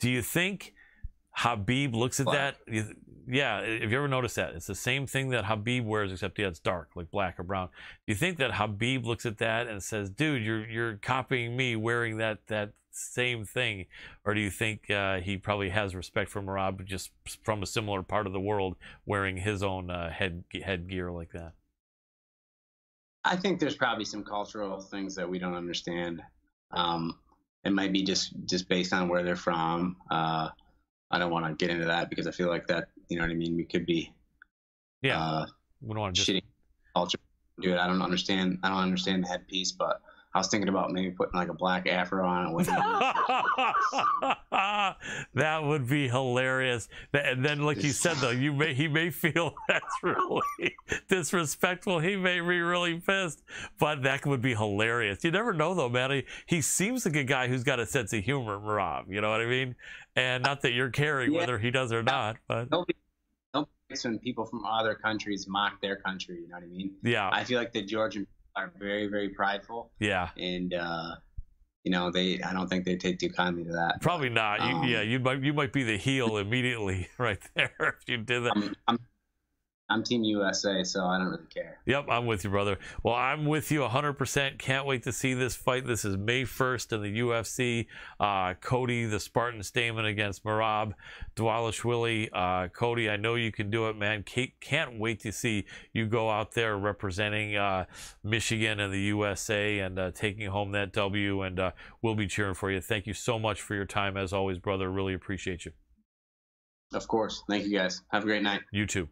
Do you think Khabib looks at Black. that? Yeah, if you ever noticed that, it's the same thing that Khabib wears, except yeah, it's dark, like black or brown. Do you think that Khabib looks at that and says, "Dude, you're you're copying me wearing that that same thing," or do you think uh, he probably has respect for Merab just from a similar part of the world wearing his own uh, head headgear like that? I think there's probably some cultural things that we don't understand. Um, it might be just just based on where they're from. Uh, I don't want to get into that because I feel like that, you know what I mean. We could be Yeah, uh, we don't want to just culture. Do it. I don't understand. I don't understand the headpiece, but I was thinking about maybe putting like a black afro on it. With that would be hilarious. And then, like you said, though, you may he may feel that's really disrespectful. He may be really pissed, but that would be hilarious. You never know, though, man. He, he seems like a guy who's got a sense of humor, Rob. You know what I mean? And not that you're caring Yeah. whether he does or not, but nobody, when people from other countries mock their country. You know what I mean? yeah, I feel like the Georgian are very, very prideful, yeah. and uh, you know they. I don't think they take too kindly to that. Probably not. You, Um, yeah, you might you might be the heel immediately right there if you did that. I'm, I'm, I'm Team USA, so I don't really care. Yep, I'm with you, brother. Well, I'm with you 100%. Can't wait to see this fight. This is May 1st in the UFC. Uh, Cody, the Spartan Stamann against Merab Dvalishvili. Uh, Cody, I know you can do it, man. Can't wait to see you go out there representing uh, Michigan and the USA and uh, taking home that W. And uh, we'll be cheering for you. Thank you so much for your time, as always, brother. Really appreciate you. Of course. Thank you guys. Have a great night. You too.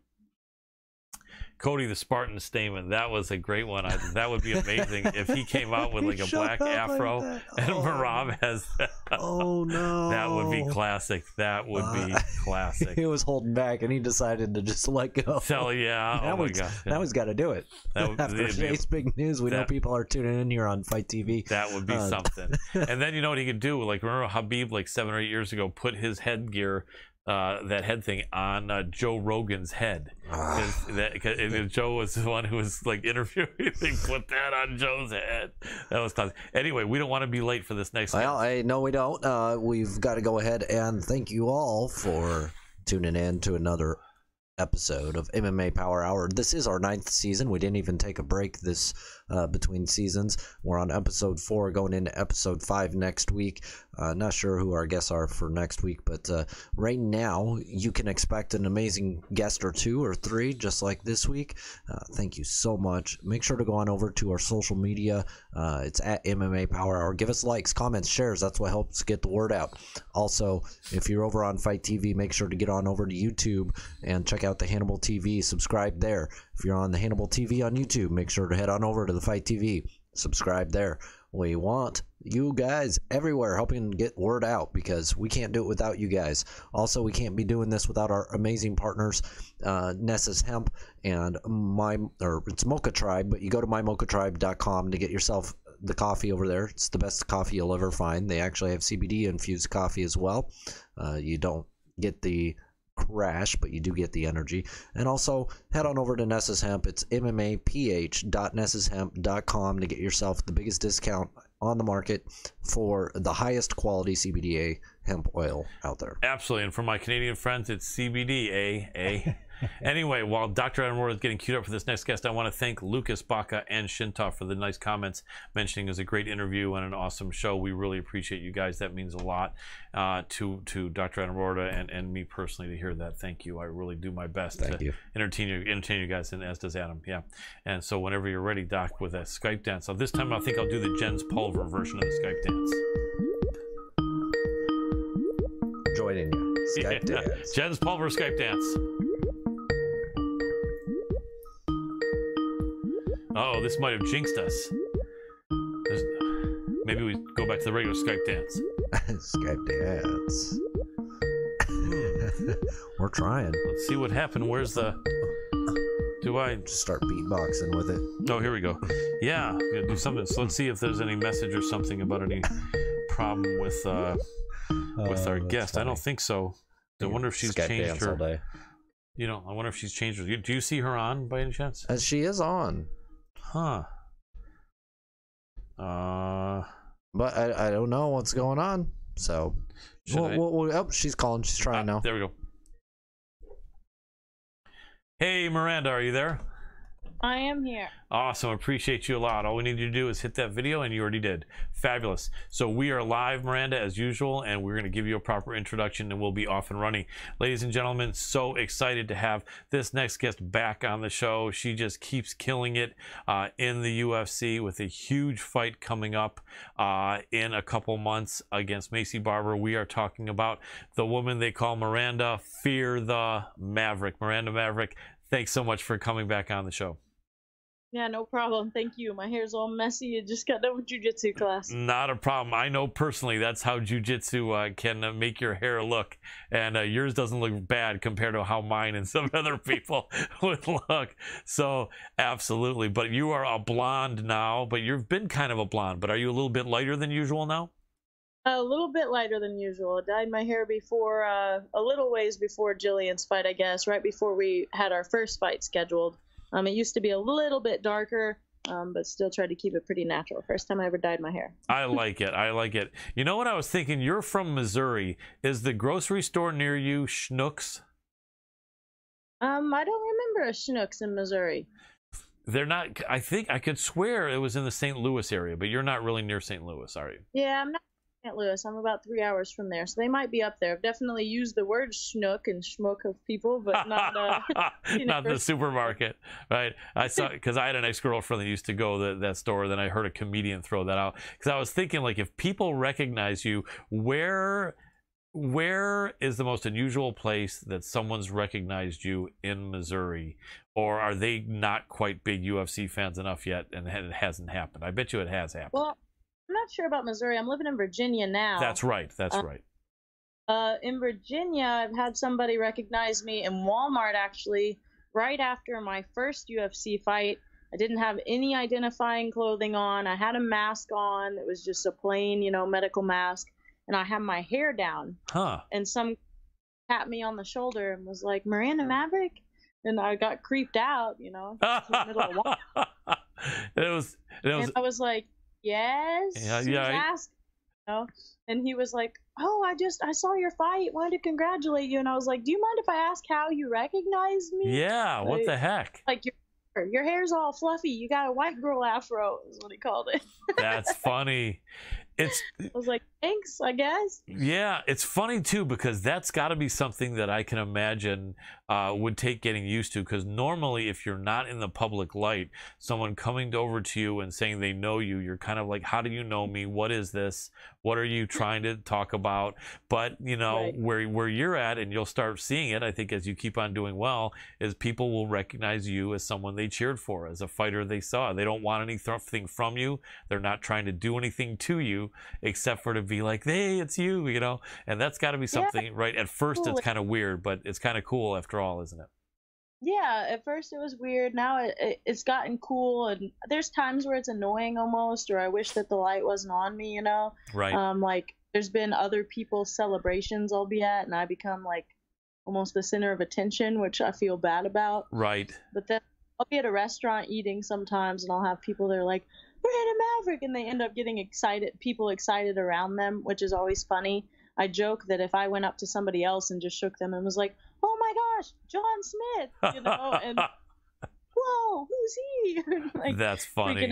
Cody the Spartan Stamann. That was a great one. I, that would be amazing if he came out with like a black up like afro and Oh. Merab has. Oh no! that would be classic. That would be Uh, classic. he was holding back, and he decided to just let go. So yeah. that Oh my he's, gosh. now he's got to do it. That would- After be- big news, we know people are tuning in here on FITE TV. That would be Uh, something. And then you know what he could do? Like remember Habib like seven or eight years ago put his headgear, uh, that head thing on uh, Joe Rogan's head. Ah. 'Cause that, 'cause- Joe was the one who was like interviewing. They put that on Joe's head. That was classic. Anyway, we don't want to be late for this next. Well. I no, we don't. Uh, we've got to go ahead and thank you all for tuning in to another episode of MMA Power Hour. This is our ninth season. We didn't even take a break this uh, between seasons. We're on episode four, going into episode five next week. Uh, not sure who our guests are for next week, but uh, right now you can expect an amazing guest or two or three, just like this week. Uh, thank you so much. Make sure to go on over to our social media. Uh, it's at MMA Power Hour. Give us likes, comments, shares. That's what helps get the word out. Also, if you're over on FITE TV, make sure to get on over to YouTube and check out the Hannibal TV. Subscribe there. If you're on the Hannibal TV on YouTube, make sure to head on over to the FITE TV. Subscribe there. We want you guys everywhere helping get word out because we can't do it without you guys. Also, we can't be doing this without our amazing partners, uh, Hemp and my or it's Mocha Tribe. But you go to mymochatribe.com to get yourself the coffee over there. It's the best coffee you'll ever find. They actually have CBD infused coffee as well. Uh, you don't get the crash, but you do get the energy. And also head on over to Nesa's Hemp. It's mmaph.nesashemp.com to get yourself the biggest discount on the market for the highest quality CBDA hemp oil out there. Absolutely. And for my Canadian friends, it's CBD? Eh? anyway, while Dr. Adam Rohr is getting queued up for this next guest, I want to thank Lucas Baca and Shinta for the nice comments mentioning it was a great interview and an awesome show. We really appreciate you guys. That means a lot uh, to to Dr. Adam Rohr and, and me personally to hear that. Thank you. I really do my best Thank to you. entertain you, entertain you guys, and as does Adam. Yeah. And so whenever you're ready, Doc, with a Skype dance. So this time I think I'll do the Jens Pulver version of the Skype dance. Joining you. Skype Yeah. dance. Jens Pulver Skype dance. Oh, this might have jinxed us. There's, maybe we go back to the regular Skype dance. Skype dance. We're trying. Let's see what happened. Where's the? Do I? Just start beatboxing with it. Oh, here we go. Yeah, do something. So let's see if there's any message or something about any problem with uh, with Oh, our that's guest. I don't think so. I wonder if she's Skype changed her. You know, I wonder if she's changed. her- Do you see her on by any chance? As she is on, Huh. Uh, but I, I don't know what's going on. So, Should we'll, I- we'll, we'll- oh, she's calling. She's trying ah, now. There we go. Hey, Miranda, are you there? I am here. Awesome. Appreciate you a lot. All we need you to do is hit that video, and you already did. Fabulous. So we are live, Miranda, as usual, and we're going to give you a proper introduction, and we'll be off and running. Ladies and gentlemen, so excited to have this next guest back on the show. She just keeps killing it uh, in the UFC with a huge fight coming up uh, in a couple months against Maycee Barber. We are talking about the woman they call Miranda Fear the Maverick. Miranda Maverick, thanks so much for coming back on the show. Yeah, no problem. Thank you. My hair's all messy. I just got done with jujitsu class. Not a problem. I know personally that's how jujitsu uh, can uh, make your hair look, and uh, yours doesn't look bad compared to how mine and some other people would look. So absolutely. But you are a blonde now, but you've been kind of a blonde. But are you a little bit lighter than usual now? A little bit lighter than usual. I dyed my hair before, uh, a little ways before Gillian's fight, I guess, right before we had our first fight scheduled. Um, it used to be a little bit darker, um, but still tried to keep it pretty natural. First time I ever dyed my hair. I like it. I like it. You know what I was thinking? You're from Missouri. Is the grocery store near you Schnucks? Um, I don't remember a Schnucks in Missouri. They're not. I think I could swear it was in the St. Louis area, but you're not really near St. Louis, are you? Yeah, I'm not St. Louis. I'm about three hours from there, so they might be up there. I've definitely used the word schnook and schmuck of people, but not. Uh, not the supermarket, right? I saw because I had an ex girlfriend that used to go to that store. Then I heard a comedian throw that out because I was thinking like if people recognize you, where where is the most unusual place that someone's recognized you in Missouri, or are they not quite big UFC fans enough yet, and it hasn't happened? I bet you it has happened. well, not sure about Missouri. I'm living in Virginia now. That's right. That's uh, right. Uh, in Virginia, I've had somebody recognize me in Walmart actually right after my first UFC fight. I didn't have any identifying clothing on. I had a mask on. It was just a plain, you know, medical mask. And I had my hair down. Huh. And some tapped me on the shoulder and was like, Miranda Maverick? And I got creeped out, you know. In the middle of Walmart. it was. It was. And I was like, yes. Yeah, yeah, asked, you know, and he was like, oh, I just I saw your fight, wanted to congratulate you, and I was like, do you mind if I ask how you recognize me? Yeah. What the heck? Like your your hair's all fluffy. You got a white girl afro, is what he called it. That's funny. It's I was like, thanks, I guess. Yeah, it's funny too because that's got to be something that I can imagine uh, would take getting used to. Because normally, if you're not in the public light, someone coming over to you and saying they know you, you're kind of like, "How do you know me? What is this? What are you trying to talk about?" But you know Right. where where you're at, and you'll start seeing it. I think as you keep on doing well, is people will recognize you as someone they cheered for, as a fighter they saw. They don't want anything from you. They're not trying to do anything to you except for to be like, hey, it's you, you know? And that's got to be something, right? At first, it's kind of weird, but it's kind of cool after all, isn't it? Yeah, at first it was weird. Now it, it it's gotten cool, and there's times where it's annoying almost, or I wish that the light wasn't on me, you know. Right. Um, like there's been other people's celebrations I'll be at, and I become like almost the center of attention, which I feel bad about. right. But then I'll be at a restaurant eating sometimes, and I'll have people that are like, Miranda Maverick, and they end up getting excited, people excited around them, which is always funny. I joke that if I went up to somebody else and just shook them and was like, "Oh my gosh, John Smith," you know, and whoa, who's he? like that's funny.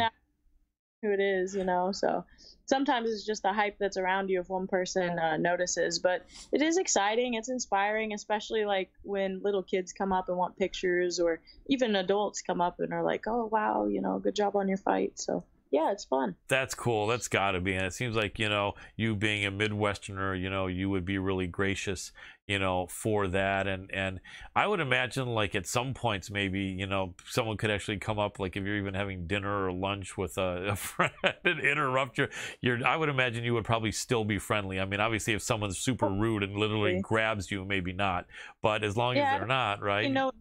who it is, you know. So sometimes it's just the hype that's around you if one person uh, notices. But it is exciting. It's inspiring, especially like when little kids come up and want pictures, or even adults come up and are like, "Oh wow, you know, good job on your fight." So yeah, it's fun. That's cool. That's got to be. And it seems like, you know, you being a Midwesterner, you know, you would be really gracious, you know, for that. And, and I would imagine, like, at some points, maybe, you know, someone could actually come up, like, if you're even having dinner or lunch with a, a friend and interrupt your, your, I would imagine you would probably still be friendly. I mean, obviously, if someone's super oh, rude and literally Okay. grabs you, maybe not. But as long Yeah, as they're not, right? You know,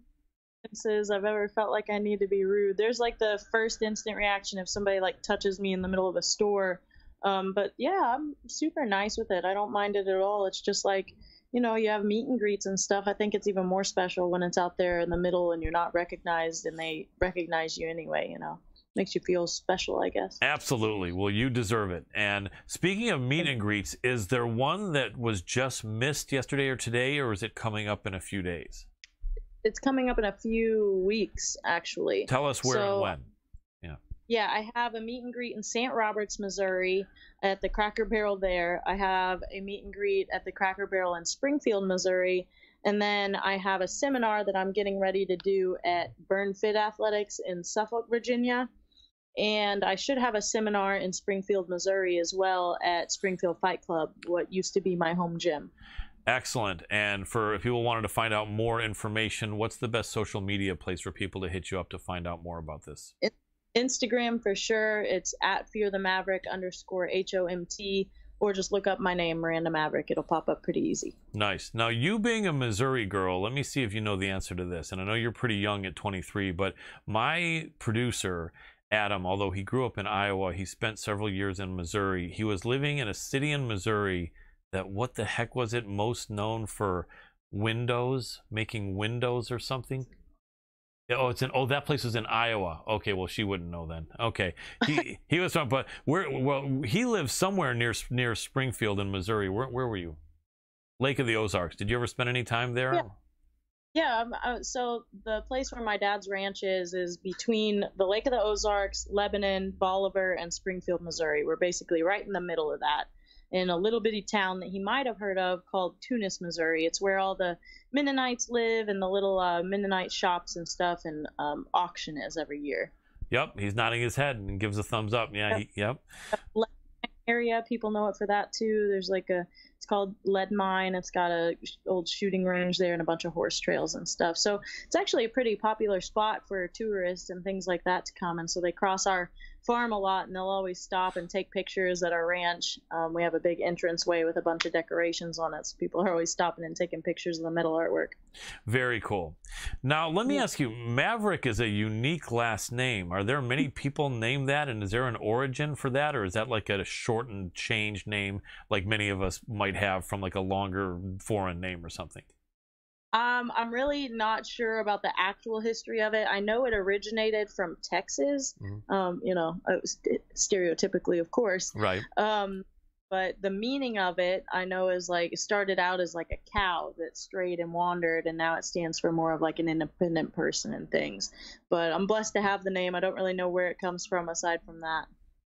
instances I've ever felt like I need to be rude. There's like the first instant reaction if somebody like touches me in the middle of a store. Um, but yeah, I'm super nice with it. I don't mind it at all. It's just like you know, you have meet and greets and stuff. I think it's even more special when it's out there in the middle and you're not recognized and they recognize you anyway, you know. Makes you feel special, I guess. Absolutely. Well, you deserve it. And speaking of meet and greets, is there one that was just missed yesterday or today, or is it coming up in a few days? It's coming up in a few weeks, actually. Tell us where So- and when. Yeah, I have a meet and greet in St. Roberts, Missouri at the Cracker Barrel there. I have a meet and greet at the Cracker Barrel in Springfield, Missouri. And then I have a seminar that I'm getting ready to do at Burn Fit Athletics in Suffolk, Virginia. And I should have a seminar in Springfield, Missouri as well at Springfield Fight Club, what used to be my home gym. Excellent. And for if people wanted to find out more information, what's the best social media place for people to hit you up to find out more about this? Instagram for sure. It's at Fear the Maverick underscore H O M T, or just look up my name, Miranda Maverick. It'll pop up pretty easy. Nice. Now, you being a Missouri girl, let me see if you know the answer to this. And I know you're pretty young at 23, but my producer, Adam, although he grew up in Iowa, he spent several years in Missouri. He was living in a city in Missouri that, what the heck was it, most known for windows, making windows or something? Oh, it's in. Oh, that place was in Iowa. Okay, well, she wouldn't know then. Okay, he he was from, but where? Well, he lives somewhere near near Springfield in Missouri. Where where were you? Lake of the Ozarks. Did you ever spend any time there? Yeah. Yeah, um, uh, so the place where my dad's ranch is is between the Lake of the Ozarks, Lebanon, Bolivar, and Springfield, Missouri. We're basically right in the middle of that, in a little bitty town that he might have heard of called Tunas, Missouri. It's where all the Mennonites live and the little uh, Mennonite shops and stuff and um, auction is every year. Yep. He's nodding his head and gives a thumbs up. Yeah. He, yep. area. People know it for that too. There's like a it's called Lead Mine. It's got a old shooting range there and a bunch of horse trails and stuff. So it's actually a pretty popular spot for tourists and things like that to come. And so they cross our farm a lot, and they'll always stop and take pictures at our ranch. Um, we have a big entrance way with a bunch of decorations on it, so people are always stopping and taking pictures of the metal artwork. Very cool. Now, let me ask you Maverick is a unique last name. Are there many people named that? And is there an origin for that? Or is that like a shortened, changed name like many of us might have from like a longer foreign name or something? Um, I'm really not sure about the actual history of it. I know it originated from Texas. Mhm. Um, you know, uh, stereotypically, of course. Right. Um, but the meaning of it, I know, is like it started out as like a cow that strayed and wandered, and now it stands for more of like an independent person and things. But I'm blessed to have the name. I don't really know where it comes from aside from that.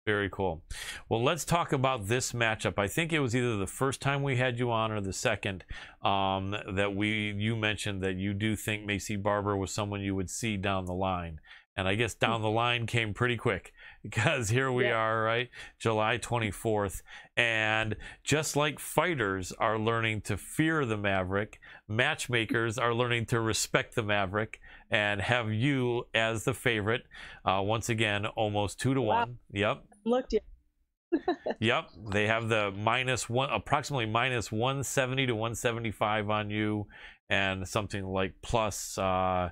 Very cool. Well, let's talk about this matchup. I think it was either the first time we had you on or the second um, that we you mentioned that you do think Maycee Barber was someone you would see down the line. And I guess down the line came pretty quick because here we Yeah. are, right? July 24th. And just like fighters are learning to fear the Maverick, matchmakers are learning to respect the Maverick and have you as the favorite. Uh, once again, almost two to Wow. one. Yep. Looked yeah, Yep, they have the minus one, approximately minus 170 to 175 on you, and something like plus uh,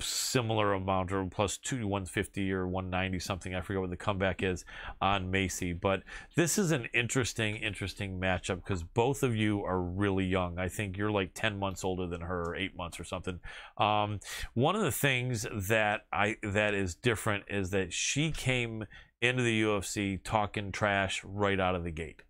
similar amount or plus two 150 or 190 something. I forget what the comeback is on Maycee, but this is an interesting, interesting matchup because both of you are really young. I think you're like 10 months older than her, or eight months or something. Um, one of the things that I that is different is that she came into the UFC talking trash right out of the gate.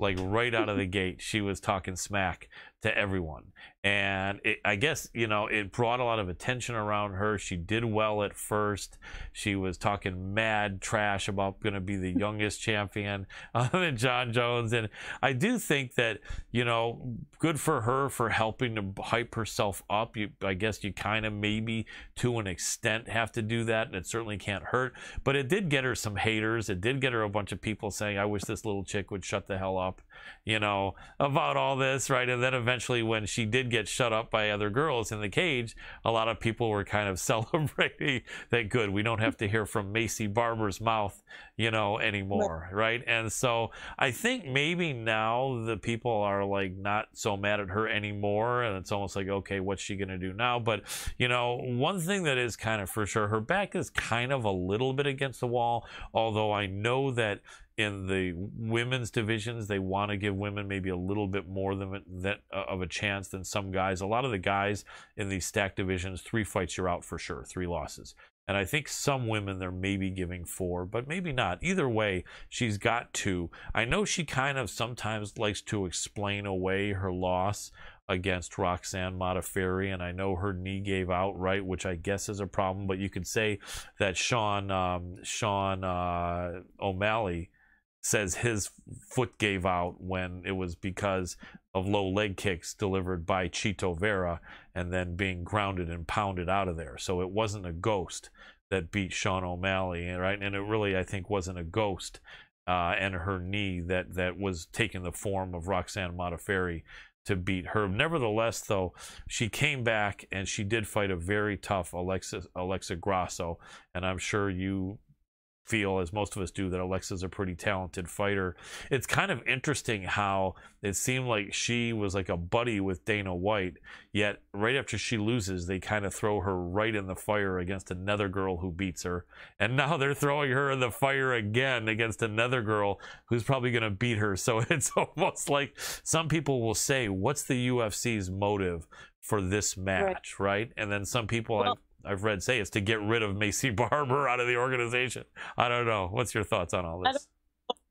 Like right out of the gate, she was talking smack to everyone. And it, I guess, you know, it brought a lot of attention around her. She did well at first. She was talking mad trash about going to be the youngest champion other than Jon Jones. And I do think that, you know, good for her for helping to hype herself up. You, I guess you kind of maybe to an extent have to do that, and it certainly can't hurt. But it did get her some haters. It did get her a bunch of people saying, I wish this little chick would shut the hell up, you know, about all this, right? And then eventually, when she did get shut up by other girls in the cage, a lot of people were kind of celebrating that good. We don't have to hear from Maycee Barber's mouth, you know, anymore, right? And so I think maybe now the people are like not so mad at her anymore, and it's almost like, okay, what's she gonna do now? But you know, one thing that is kind of for sure, her back is kind of a little bit against the wall. Although I know that in the women's divisions they want to give women maybe a little bit more than that uh, of a chance than some guys a lot of the guys in these stacked divisions three fights you're out for sure three losses and I think some women they're maybe giving four, but maybe not. Either way, she's got two. I know she kind of sometimes likes to explain away her loss against Roxanne Modafferi, and I know her knee gave out, right, which I guess is a problem. But you could say that Sean um, Sean uh, O'Malley says his foot gave out when it was because of low leg kicks delivered by Chito Vera and then being grounded and pounded out of there. So it wasn't a ghost that beat Sean O'Malley, right? And it really, I think, wasn't a ghost uh, and her knee that that was taking the form of Roxanne Modafferi to beat her. Nevertheless, though, she came back and she did fight a very tough Alexa Alexa Grasso, and I'm sure you feel, as most of us do, that Alexa's a pretty talented fighter. It's kind of interesting how it seemed like she was like a buddy with Dana White, yet right after she loses, they kind of throw her right in the fire against another girl who beats her. And now they're throwing her in the fire again against another girl who's probably going to beat her. So it's almost like some people will say, What's the UFC's motive for this match, right? right? And then some people well, I've read say is to get rid of Maycee Barber out of the organization. I don't know. What's your thoughts on all this?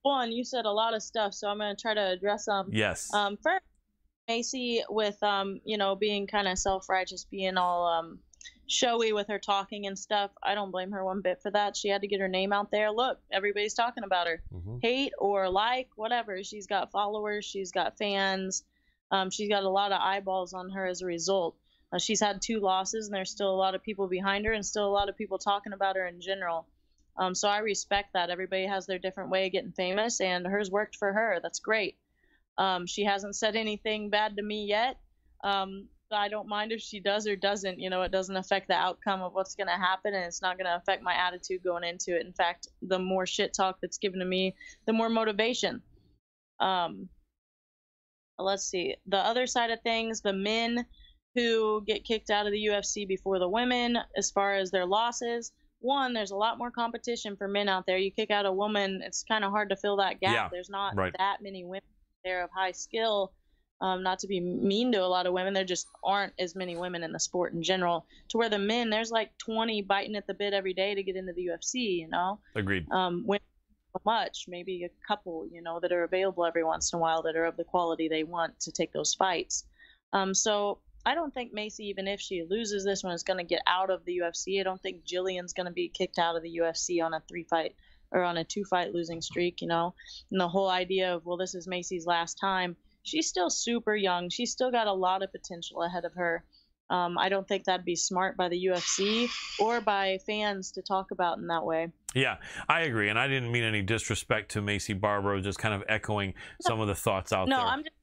One, you said a lot of stuff, so I'm going to try to address them. Yes. Um, first, Maycee with um, you know, being kind of self-righteous, being all um, showy with her talking and stuff. I don't blame her one bit for that. She had to get her name out there. Look, everybody's talking about her. Mm-hmm. Hate or like, whatever. She's got followers. She's got fans. Um, she's got a lot of eyeballs on her as a result. Uh, she's had two losses, and there's still a lot of people behind her, and still a lot of people talking about her in general. Um, so I respect that. Everybody has their different way of getting famous, and hers worked for her. That's great. Um, she hasn't said anything bad to me yet. Um, I don't mind if she does or doesn't. You know, it doesn't affect the outcome of what's going to happen, and it's not going to affect my attitude going into it. In fact, the more shit talk that's given to me, the more motivation. Um, let's see. The other side of things, the men who get kicked out of the UFC before the women as far as their losses. One, there's a lot more competition for men out there. You kick out a woman, it's kind of hard to fill that gap. Yeah, there's not right. that many women there of high skill. Um, not to be mean to a lot of women, there just aren't as many women in the sport in general. To where the men, there's like 20 biting at the bit every day to get into the UFC. You know. Agreed. Um, women so much, maybe a couple, you know, that are available every once in a while that are of the quality they want to take those fights. Um, so I don't think Maycee, even if she loses this one, is going to get out of the UFC. I don't think Gillian's going to be kicked out of the UFC on a three fight or on a two fight losing streak, you know. And the whole idea of, well, this is Maycee's last time. She's still super young. She's still got a lot of potential ahead of her. Um, I don't think that'd be smart by the UFC or by fans to talk about in that way. Yeah, I agree, and I didn't mean any disrespect to Maycee Barber. Just kind of echoing some of the thoughts out no, there. No, I'm just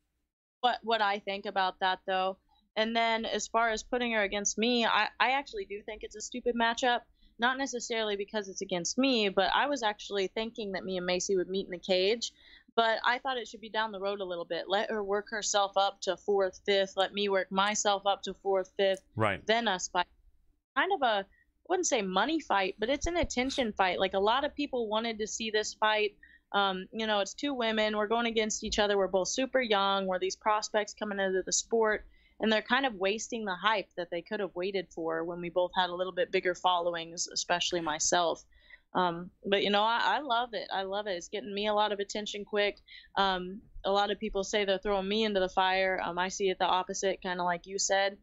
what what I think about that though. And then as far as putting her against me, I, I actually do think it's a stupid matchup. Not necessarily because it's against me, but I was actually thinking that me and Maycee would meet in the cage. But I thought it should be down the road a little bit. Let her work herself up to fourth, fifth. Let me work myself up to fourth, fifth. Right. Then us fight. Kind of a, I wouldn't say money fight, but it's an attention fight. Like a lot of people wanted to see this fight. Um, you know, it's two women. We're going against each other. We're both super young. We're these prospects coming into the sport and they're kind of wasting the hype that they could have waited for when we both had a little bit bigger followings, especially myself. Um, but you know, I, I, love it. I love it. It's getting me a lot of attention quick. Um, a lot of people say they're throwing me into the fire. Um, I see it the opposite, kind of like you said.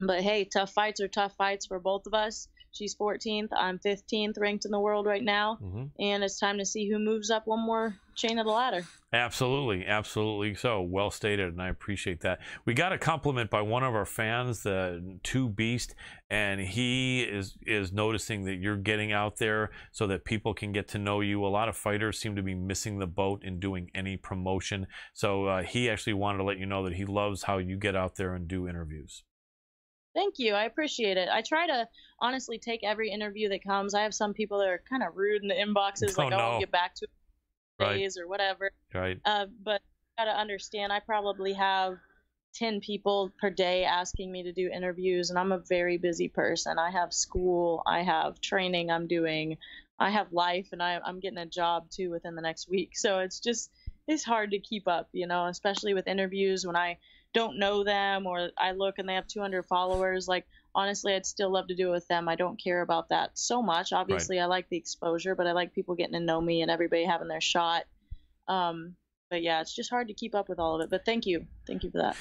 But hey, tough fights are tough fights for both of us. She's 14th. I'm 15th ranked in the world right now. Mm-hmm. And it's time to see who moves up one more chain of the ladder. Absolutely. Absolutely. So well stated. And I appreciate that. We got a compliment by one of our fans, the Two Beast, and he is, is noticing that you're getting out there so that people can get to know you. A lot of fighters seem to be missing the boat in doing any promotion. So uh, he actually wanted to let you know that he loves how you get out there and do interviews. Thank you. I appreciate it. I try to honestly take every interview that comes. I have some people that are kind of rude in the inboxes, Oh, like, "Oh, no. I'll get back to it Right. days or whatever." Right. Uh, but you gotta understand, I probably have ten people per day asking me to do interviews, and I'm a very busy person. I have school, I have training I'm doing, I have life, and I, I'm getting a job too within the next week. So it's just it's hard to keep up, you know, especially with interviews when I don't know them or I look and they have 200 followers. Like honestly, I'd still love to do it with them. I don't care about that so much. Obviously, I like the exposure, but I like people getting to know me and everybody having their shot. Um, but yeah, it's just hard to keep up with all of it. But thank you, thank you for that.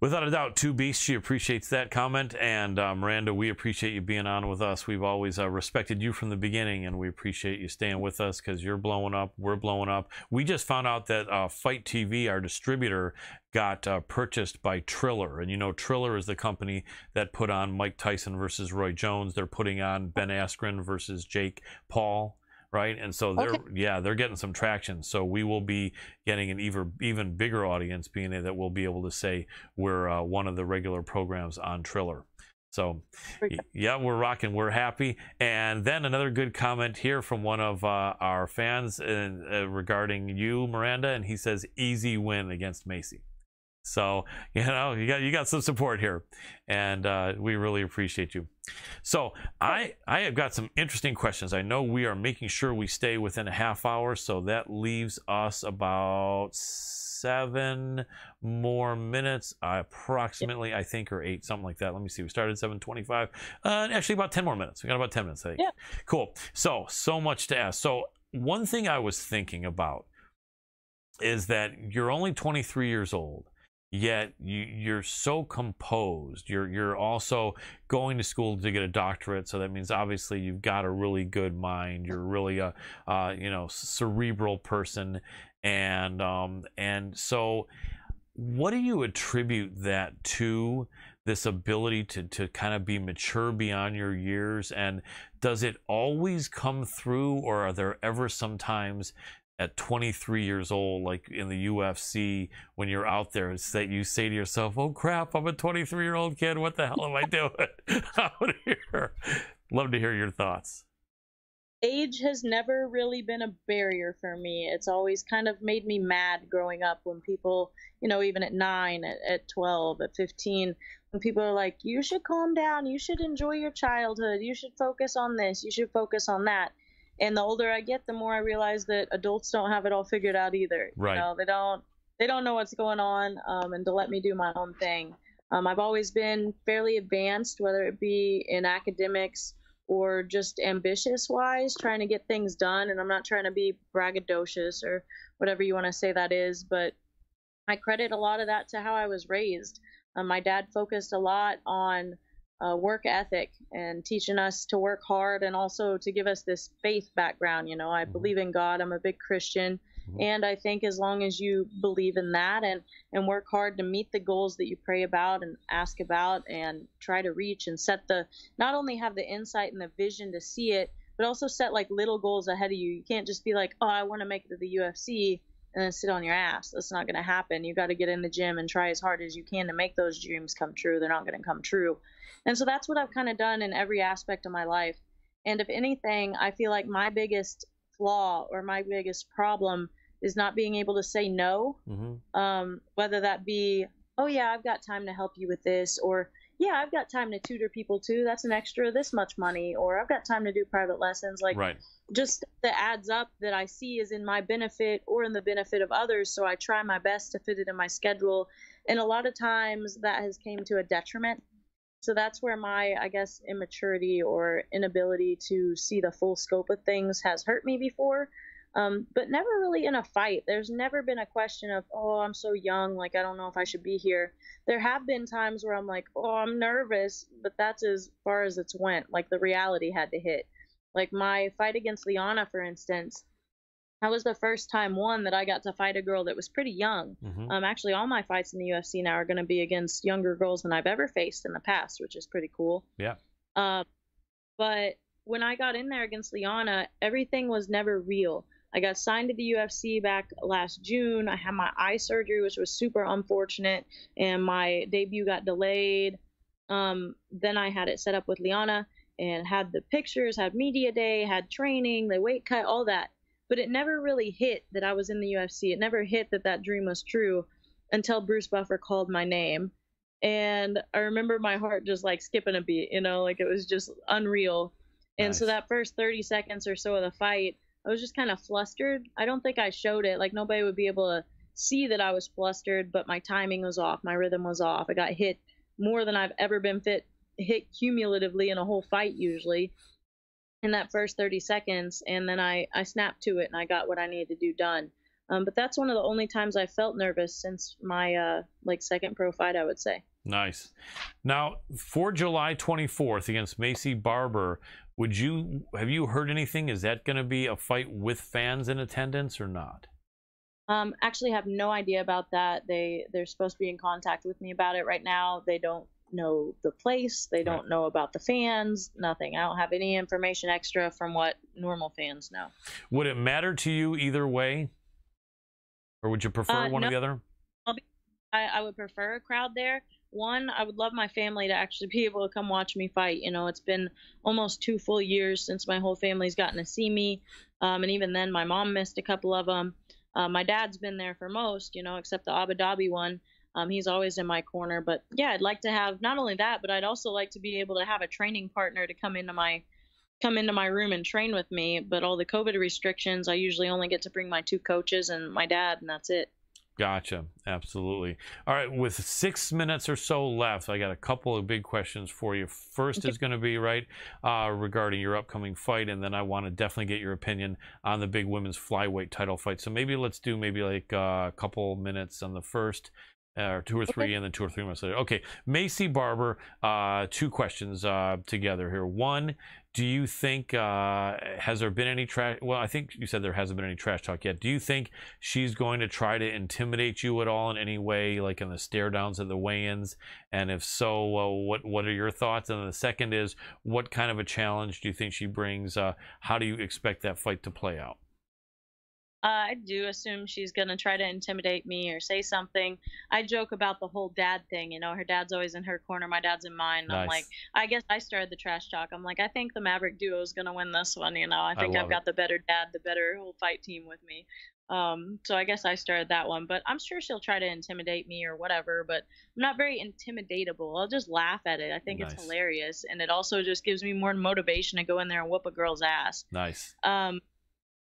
Without a doubt, Two Beast, she appreciates that comment. And uh, Miranda, we appreciate you being on with us. We've always uh, respected you from the beginning, and we appreciate you staying with us because you're blowing up. We're blowing up. We just found out that uh, FITE TV, our distributor, got uh, purchased by Triller. And you know, Triller is the company that put on Mike Tyson versus Roy Jones. They're putting on Ben Askren versus Jake Paul. Right, and so they're Okay. yeah they're getting some traction. So we will be getting an even even bigger audience, being that we'll be able to say we're uh, one of the regular programs on Triller. So, yeah, we're rocking. We're happy. And then another good comment here from one of uh, our fans uh, uh, regarding you, Miranda, and he says, "Easy win against Maycee." So you know you got you got some support here, and uh, we really appreciate you. So I I have got some interesting questions. I know we are making sure we stay within a half hour, so that leaves us about seven more minutes, uh, approximately, I think, or eight, something like that. Let me see. We started at seven twenty-five. Uh, actually, about ten more minutes. We got about ten minutes. I think. Yeah. Cool. So so much to ask. So one thing I was thinking about is that you're only 23 years old yet you, you're so composed. You're you're also going to school to get a doctorate so that means obviously you've got a really good mind. You're really a uh, you know cerebral person and um and so what do you attribute that to this ability to to kind of be mature beyond your years? And does it always come through or are there ever sometimes at 23 years old, like in the UFC, when you're out there, it's that you say to yourself, "Oh crap, I'm a 23 year old kid. What the hell am I doing out here?" Love to hear your thoughts. age has never really been a barrier for me. It's always kind of made me mad growing up when people, you know, even at nine, at, at 12, at 15, when people are like, you should calm down, you should enjoy your childhood, you should focus on this, you should focus on that. And the older I get, the more I realize that adults don't have it all figured out either. Right. You know, they don't they don't know what's going on, um, and to let me do my own thing. Um, I've always been fairly advanced, whether it be in academics or just ambitious wise, trying to get things done. And I'm not trying to be braggadocious or whatever you want to say that is, but I credit a lot of that to how I was raised. Um, my dad focused a lot on uh, work ethic and teaching us to work hard and also to give us this faith background. You know, I Mhm. believe in God, I'm a big Christian. Mhm. And I think as long as you believe in that and, and work hard to meet the goals that you pray about and ask about and try to reach and set the not only have the insight and the vision to see it, but also set like little goals ahead of you. You can't just be like, oh, I want to make it to the UFC and then sit on your ass. That's not going to happen. You got to get in the gym and try as hard as you can to make those dreams come true. They're not going to come true. And so that's what I've kind of done in every aspect of my life. And if anything, I feel like my biggest flaw or my biggest problem is not being able to say no hmm um, whether that be, oh yeah, I've got time to help you with this, or yeah, I've got time to tutor people too. That's an extra this much money, or I've got time to do private lessons. Like right. just that adds up that I see is in my benefit or in the benefit of others. So I try my best to fit it in my schedule, and a lot of times that has came to a detriment. So that's where my, I guess, immaturity or inability to see the full scope of things has hurt me before um, but never really in a fight. There's never been a question of, oh, I'm so young, like I don't know if I should be here. There have been times where I'm like, oh, I'm nervous, but that's as far as it's went. Like the reality had to hit. Like my fight against Liana, for instance, that was the first time one that I got to fight a girl that was pretty young. hmm Um, actually, all my fights in the UFC now are going to be against younger girls than I've ever faced in the past, which is pretty cool. Yeah. Um, but when I got in there against Liana, everything was never real. I got signed to the UFC back last June. I had my eye surgery, which was super unfortunate, and my debut got delayed. um, then I had it set up with Liana and had the pictures, had media day, had training, the weight cut, all that. But it never really hit that I was in the UFC. It never hit that that dream was true until Bruce Buffer called my name. And I remember my heart just like skipping a beat, you know, like it was just unreal. And so that first 30 seconds or so of the fight, I was just kind of flustered. I don't think I showed it. Like nobody would be able to see that I was flustered, but my timing was off. My rhythm was off. I got hit more than I've ever been fit hit cumulatively in a whole fight usually in that first 30 seconds and then I, I snapped to it and I got what I needed to do done. Um, but that's one of the only times I felt nervous since my uh, like second pro fight, I would say. Nice. Now, for July 24th against Maycee Barber, would you have you heard anything? Is that going to be a fight with fans in attendance or not? Um, actually have no idea about that. They they're supposed to be in contact with me about it right now. They don't know the place. They don't know about the fans. Nothing. I don't have any information extra from what normal fans know. Would it matter to you either way, or would you prefer Uh, one or the other? I, I would prefer a crowd there. One, I would love my family to actually be able to come watch me fight. You know, it's been almost two full years since my whole family's gotten to see me, um, and even then, my mom missed a couple of them. Uh, my dad's been there for most, you know, except the Abu Dhabi one. Um, he's always in my corner. But yeah, I'd like to have not only that, but I'd also like to be able to have a training partner to come into my come into my room and train with me. But all the COVID restrictions, I usually only get to bring my two coaches and my dad, and that's it. Gotcha. Absolutely. All right. With six minutes or so left, I got a couple of big questions for you. First is going to be right uh, regarding your upcoming fight, and then I want to definitely get your opinion on the big women's flyweight title fight. So maybe let's do maybe like uh, a couple minutes on the first. Uh, or two or three, and then two or three minutes later. Okay, Maycee Barber. Uh, two questions uh, together here. One, do you think uh, has there been any trash? Well, I think you said there hasn't been any trash talk yet. Do you think she's going to try to intimidate you at all in any way, like in the stare downs at the weigh-ins? And if so, uh, what what are your thoughts? And then the second is, what kind of a challenge do you think she brings? Uh, how do you expect that fight to play out? Uh, I do assume she's gonna try to intimidate me or say something. I joke about the whole dad thing. You know, her dad's always in her corner, my dad's in mine. and I'm like, I guess I started the trash talk. I'm like, I think the Maverick duo is gonna win this one. You know, I think love I've got the better dad, the better whole fight team with me. Um, so I guess I started that one, but I'm sure she'll try to intimidate me or whatever. But I'm not very intimidatable. I'll just laugh at it. I think Nice. it's hilarious, and it also just gives me more motivation to go in there and whoop a girl's ass. Nice. Um,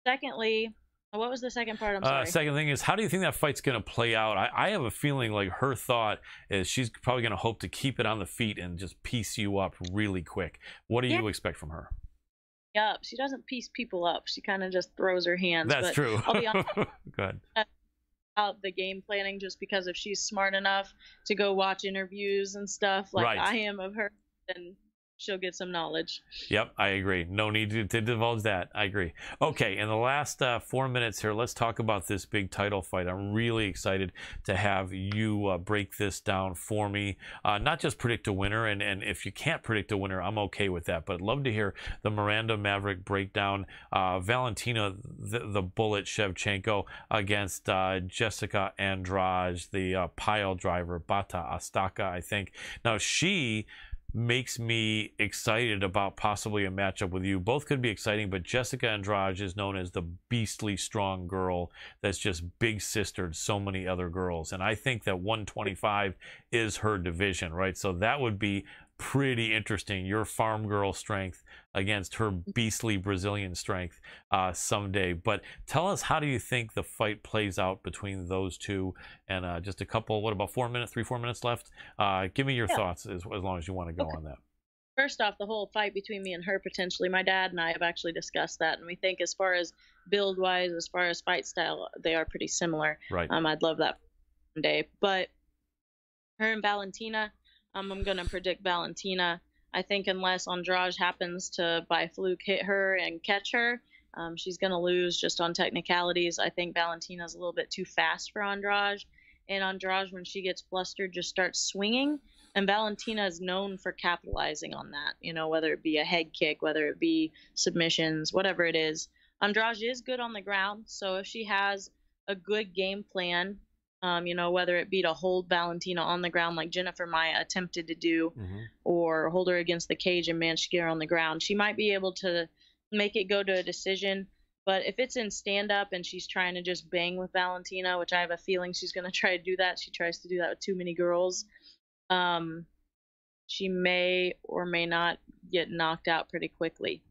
secondly, what was the second part? I'm Uh, sorry. second thing is, how do you think that fight's going to play out? I, I have a feeling like her thought is she's probably going to hope to keep it on the feet and just piece you up really quick. What do Yeah. you expect from her? up. She doesn't piece people up. She kind of just throws her hands. That's but true. I'll be honest Go ahead. about the game planning just because if she's smart enough to go watch interviews and stuff like Right. I am of her, then she'll get some knowledge. Yep, I agree. No need to, to divulge that. I agree. Okay, in the last uh, four minutes here, let's talk about this big title fight. I'm really excited to have you uh, break this down for me. Uh, not just predict a winner, and, and if you can't predict a winner, I'm okay with that. But I'd love to hear the Miranda Maverick breakdown. Uh, Valentina, the, the Bullet Shevchenko against uh, Jessica Andrade, the uh, pile driver, Bate Estaca, I think. Now, she makes me excited about possibly a matchup with you. Both could be exciting, but Jessica Andrade is known as the beastly strong girl that's just big sistered so many other girls. And I think that 125 is her division, right? So that would be pretty interesting. Your farm girl strength against her beastly Brazilian strength uh, someday. But tell us, how do you think the fight plays out between those two? And uh, just a couple, what about four minutes, three, four minutes left? Uh, give me your Yeah. thoughts as, as long as you want to go Okay. on that. First off, the whole fight between me and her potentially, my dad and I have actually discussed that, and we think as far as build wise, as far as fight style, they are pretty similar. Right. Um, I'd love that one day. But her and Valentina, um, I'm gonna predict Valentina. I think unless Andrade happens to by fluke hit her and catch her, um, she's gonna lose just on technicalities. I think Valentina's a little bit too fast for Andrade, and Andrade when she gets flustered just starts swinging. And Valentina is known for capitalizing on that. You know, whether it be a head kick, whether it be submissions, whatever it is. Andrade is good on the ground, so if she has a good game plan Um, you know, whether it be to hold Valentina on the ground like Jennifer Maia attempted to do, hmm or hold her against the cage and manage to get her on the ground. She might be able to make it go to a decision. But if it's in stand up and she's trying to just bang with Valentina, which I have a feeling she's going to try to do that, she tries to do that with too many girls, um, she may or may not get knocked out pretty quickly.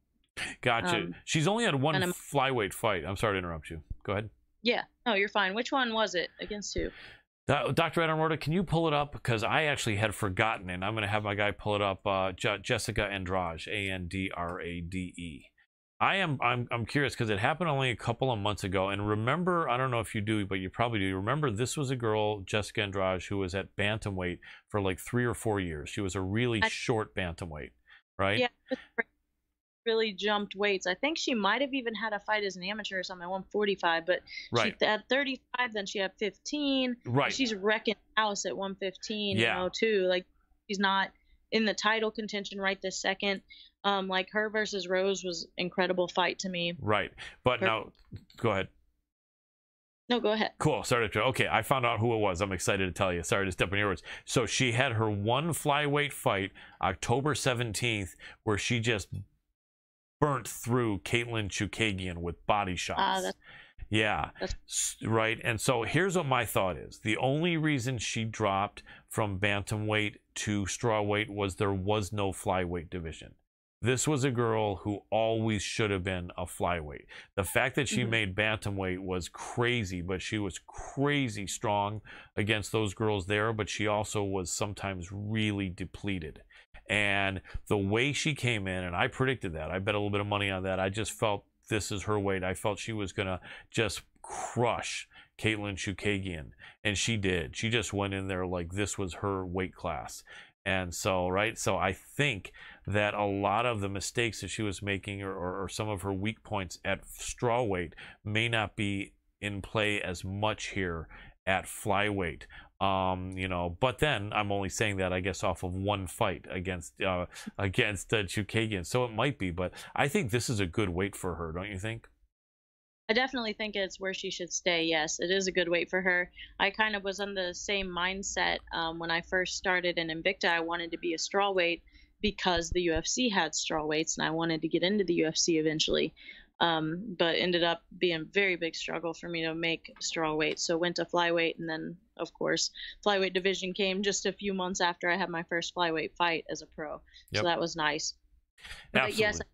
Gotcha. Um, She's only had one flyweight fight. I'm sorry to interrupt you. Go ahead. Yeah, no, you're fine. Which one was it against who? Uh, Dr. Adam Roorda, can you pull it up? Because I actually had forgotten, and I'm going to have my guy pull it up. Uh, Je- Jessica Andrade, A N D R A D E. I am I'm I'm curious because it happened only a couple of months ago. And remember, I don't know if you do, but you probably do. Remember, this was a girl, Jessica Andrade, who was at bantamweight for like three or four years. She was a really I- short bantamweight, right? Yeah, really jumped weights. I think she might have even had a fight as an amateur or something at 145, but Right. she at 35, then she had 15. Right. She's wrecking house at 115, Yeah. you know, too. Like she's not in the title contention right this second. Um, like her versus Rose was incredible fight to me. right. But Her- now, go ahead. No, go ahead. Cool. Sorry to okay. I found out who it was. I'm excited to tell you. Sorry to step on your words. So she had her one flyweight fight October 17th, where she just burnt through Katlyn Chookagian with body shots. Ah, that's- yeah. that's- Right. And so here's what my thought is: the only reason she dropped from bantamweight to strawweight was there was no flyweight division. This was a girl who always should have been a flyweight. The fact that she Mhm. made bantamweight was crazy, but she was crazy strong against those girls there, but she also was sometimes really depleted. And the way she came in, and I predicted that, I bet a little bit of money on that. I just felt this is her weight. I felt she was going to just crush Katlyn Chookagian. And she did. She just went in there like this was her weight class. And so, right? So I think that a lot of the mistakes that she was making or, or, or some of her weak points at straw weight may not be in play as much here at flyweight. Um, you know, but then I'm only saying that I guess off of one fight against uh, against uh, Chookagian, so it might be. But I think this is a good weight for her, don't you think? I definitely think it's where she should stay. Yes, it is a good weight for her. I kind of was on the same mindset um, when I first started in Invicta. I wanted to be a straw weight because the UFC had straw weights, and I wanted to get into the UFC eventually. Um, but ended up being a very big struggle for me to make straw weight. So went to flyweight, and then of course flyweight division came just a few months after I had my first flyweight fight as a pro. Yep. So that was nice. But yes, Absolutely.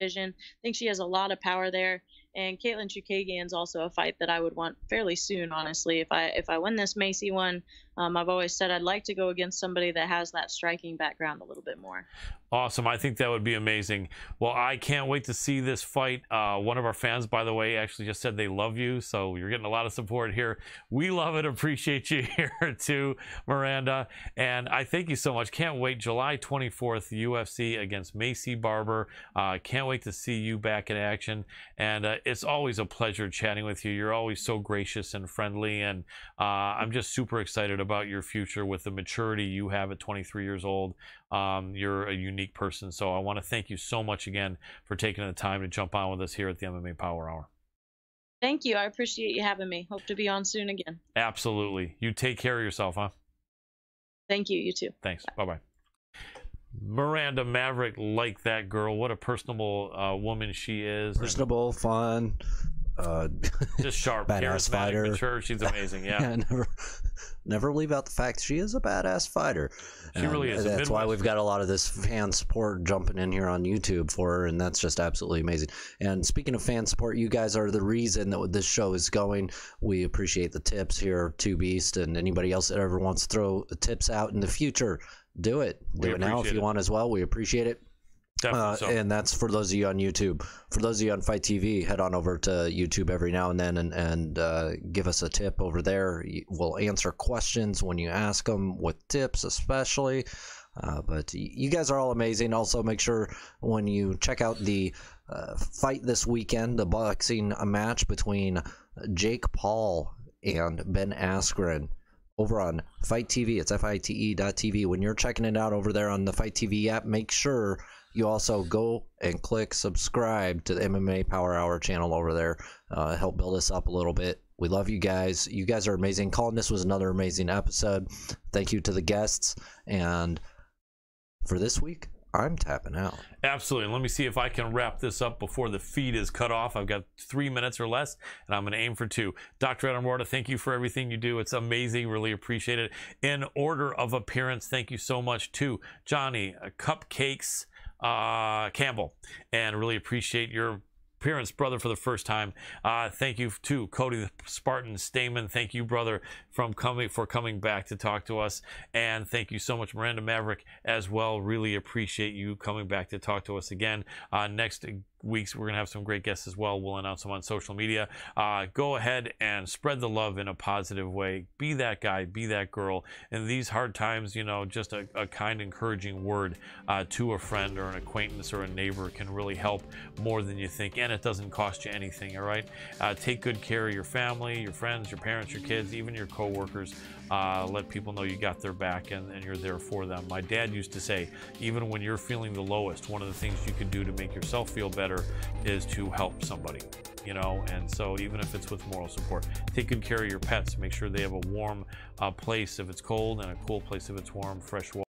division. I think she has a lot of power there. And Katlyn Chookagian's also a fight that I would want fairly soon, honestly. If I if I win this Maycee one, um, I've always said I'd like to go against somebody that has that striking background a little bit more. Awesome. I think that would be amazing. Well, I can't wait to see this fight. Uh, one of our fans, by the way, actually just said they love you. So you're getting a lot of support here. We love it. Appreciate you here too, Miranda. And I thank you so much. Can't wait. July 24th, UFC against Maycee Barber. Uh, can't wait to see you back in action. And uh, it's always a pleasure chatting with you. You're always so gracious and friendly. And uh, I'm just super excited about your future with the maturity you have at 23 years old. Um, you're a unique person. So I want to thank you so much again for taking the time to jump on with us here at the MMA Power Hour. Thank you. I appreciate you having me. Hope to be on soon again. Absolutely. You take care of yourself, huh? Thank you. You too. Thanks. Bye bye. Miranda Maverick, like that girl. What a personable uh, woman she is. and Personable, fun. Uh, Just sharp, Badass fighter. mature. She's amazing. Yeah. yeah, never, never leave out the fact she is a badass fighter. She really is. That's why we've got a lot of this fan support jumping in here on YouTube for her, and that's just absolutely amazing. And speaking of fan support, you guys are the reason that this show is going. We appreciate the tips here, Two Beast, and anybody else that ever wants to throw tips out in the future. Do it. Do We it now if you it. want as well. We appreciate it. Uh, so. And that's for those of you on YouTube. For those of you on FITE TV, head on over to YouTube every now and then and, and uh, give us a tip over there. We'll answer questions when you ask them with tips, especially. Uh, but you guys are all amazing. Also, make sure when you check out the uh, fight this weekend, the boxing match between Jake Paul and Ben Askren over on FITE TV. It's fite.tv. When you're checking it out over there on the FITE TV app, make sure you also go and click subscribe to the MMA Power Hour channel over there. Uh, help build us up a little bit. We love you guys. You guys are amazing. Colin, this was another amazing episode. Thank you to the guests. And for this week, I'm tapping out. Absolutely. Let me see if I can wrap this up before the feed is cut off. I've got three minutes or less, and I'm going to aim for two. Dr. Adam Roorda, thank you for everything you do. It's amazing. Really appreciate it. In order of appearance, thank you so much to Johnny uh, Cupcakes uh, Campbell, and really appreciate your appearance, brother, for the first time. Uh, thank you to Cody the Spartan Stamann. Thank you, brother, from coming for coming back to talk to us, and thank you so much, Miranda Maverick, as well. Really appreciate you coming back to talk to us again. Uh, next weeks we're gonna have some great guests as well. We'll announce them on social media. Uh, go ahead and spread the love in a positive way. Be that guy, be that girl. In these hard times, you know, just a, a kind, encouraging word uh, to a friend or an acquaintance or a neighbor can really help more than you think, and it doesn't cost you anything. All right, uh, take good care of your family, your friends, your parents, your kids, even your coworkers. Uh, let people know you got their back and, and, you're there for them. My dad used to say, even when you're feeling the lowest, one of the things you can do to make yourself feel better is to help somebody. You know, and so even if it's with moral support, take good care of your pets. Make sure they have a warm uh, place if it's cold and a cool place if it's warm, fresh water.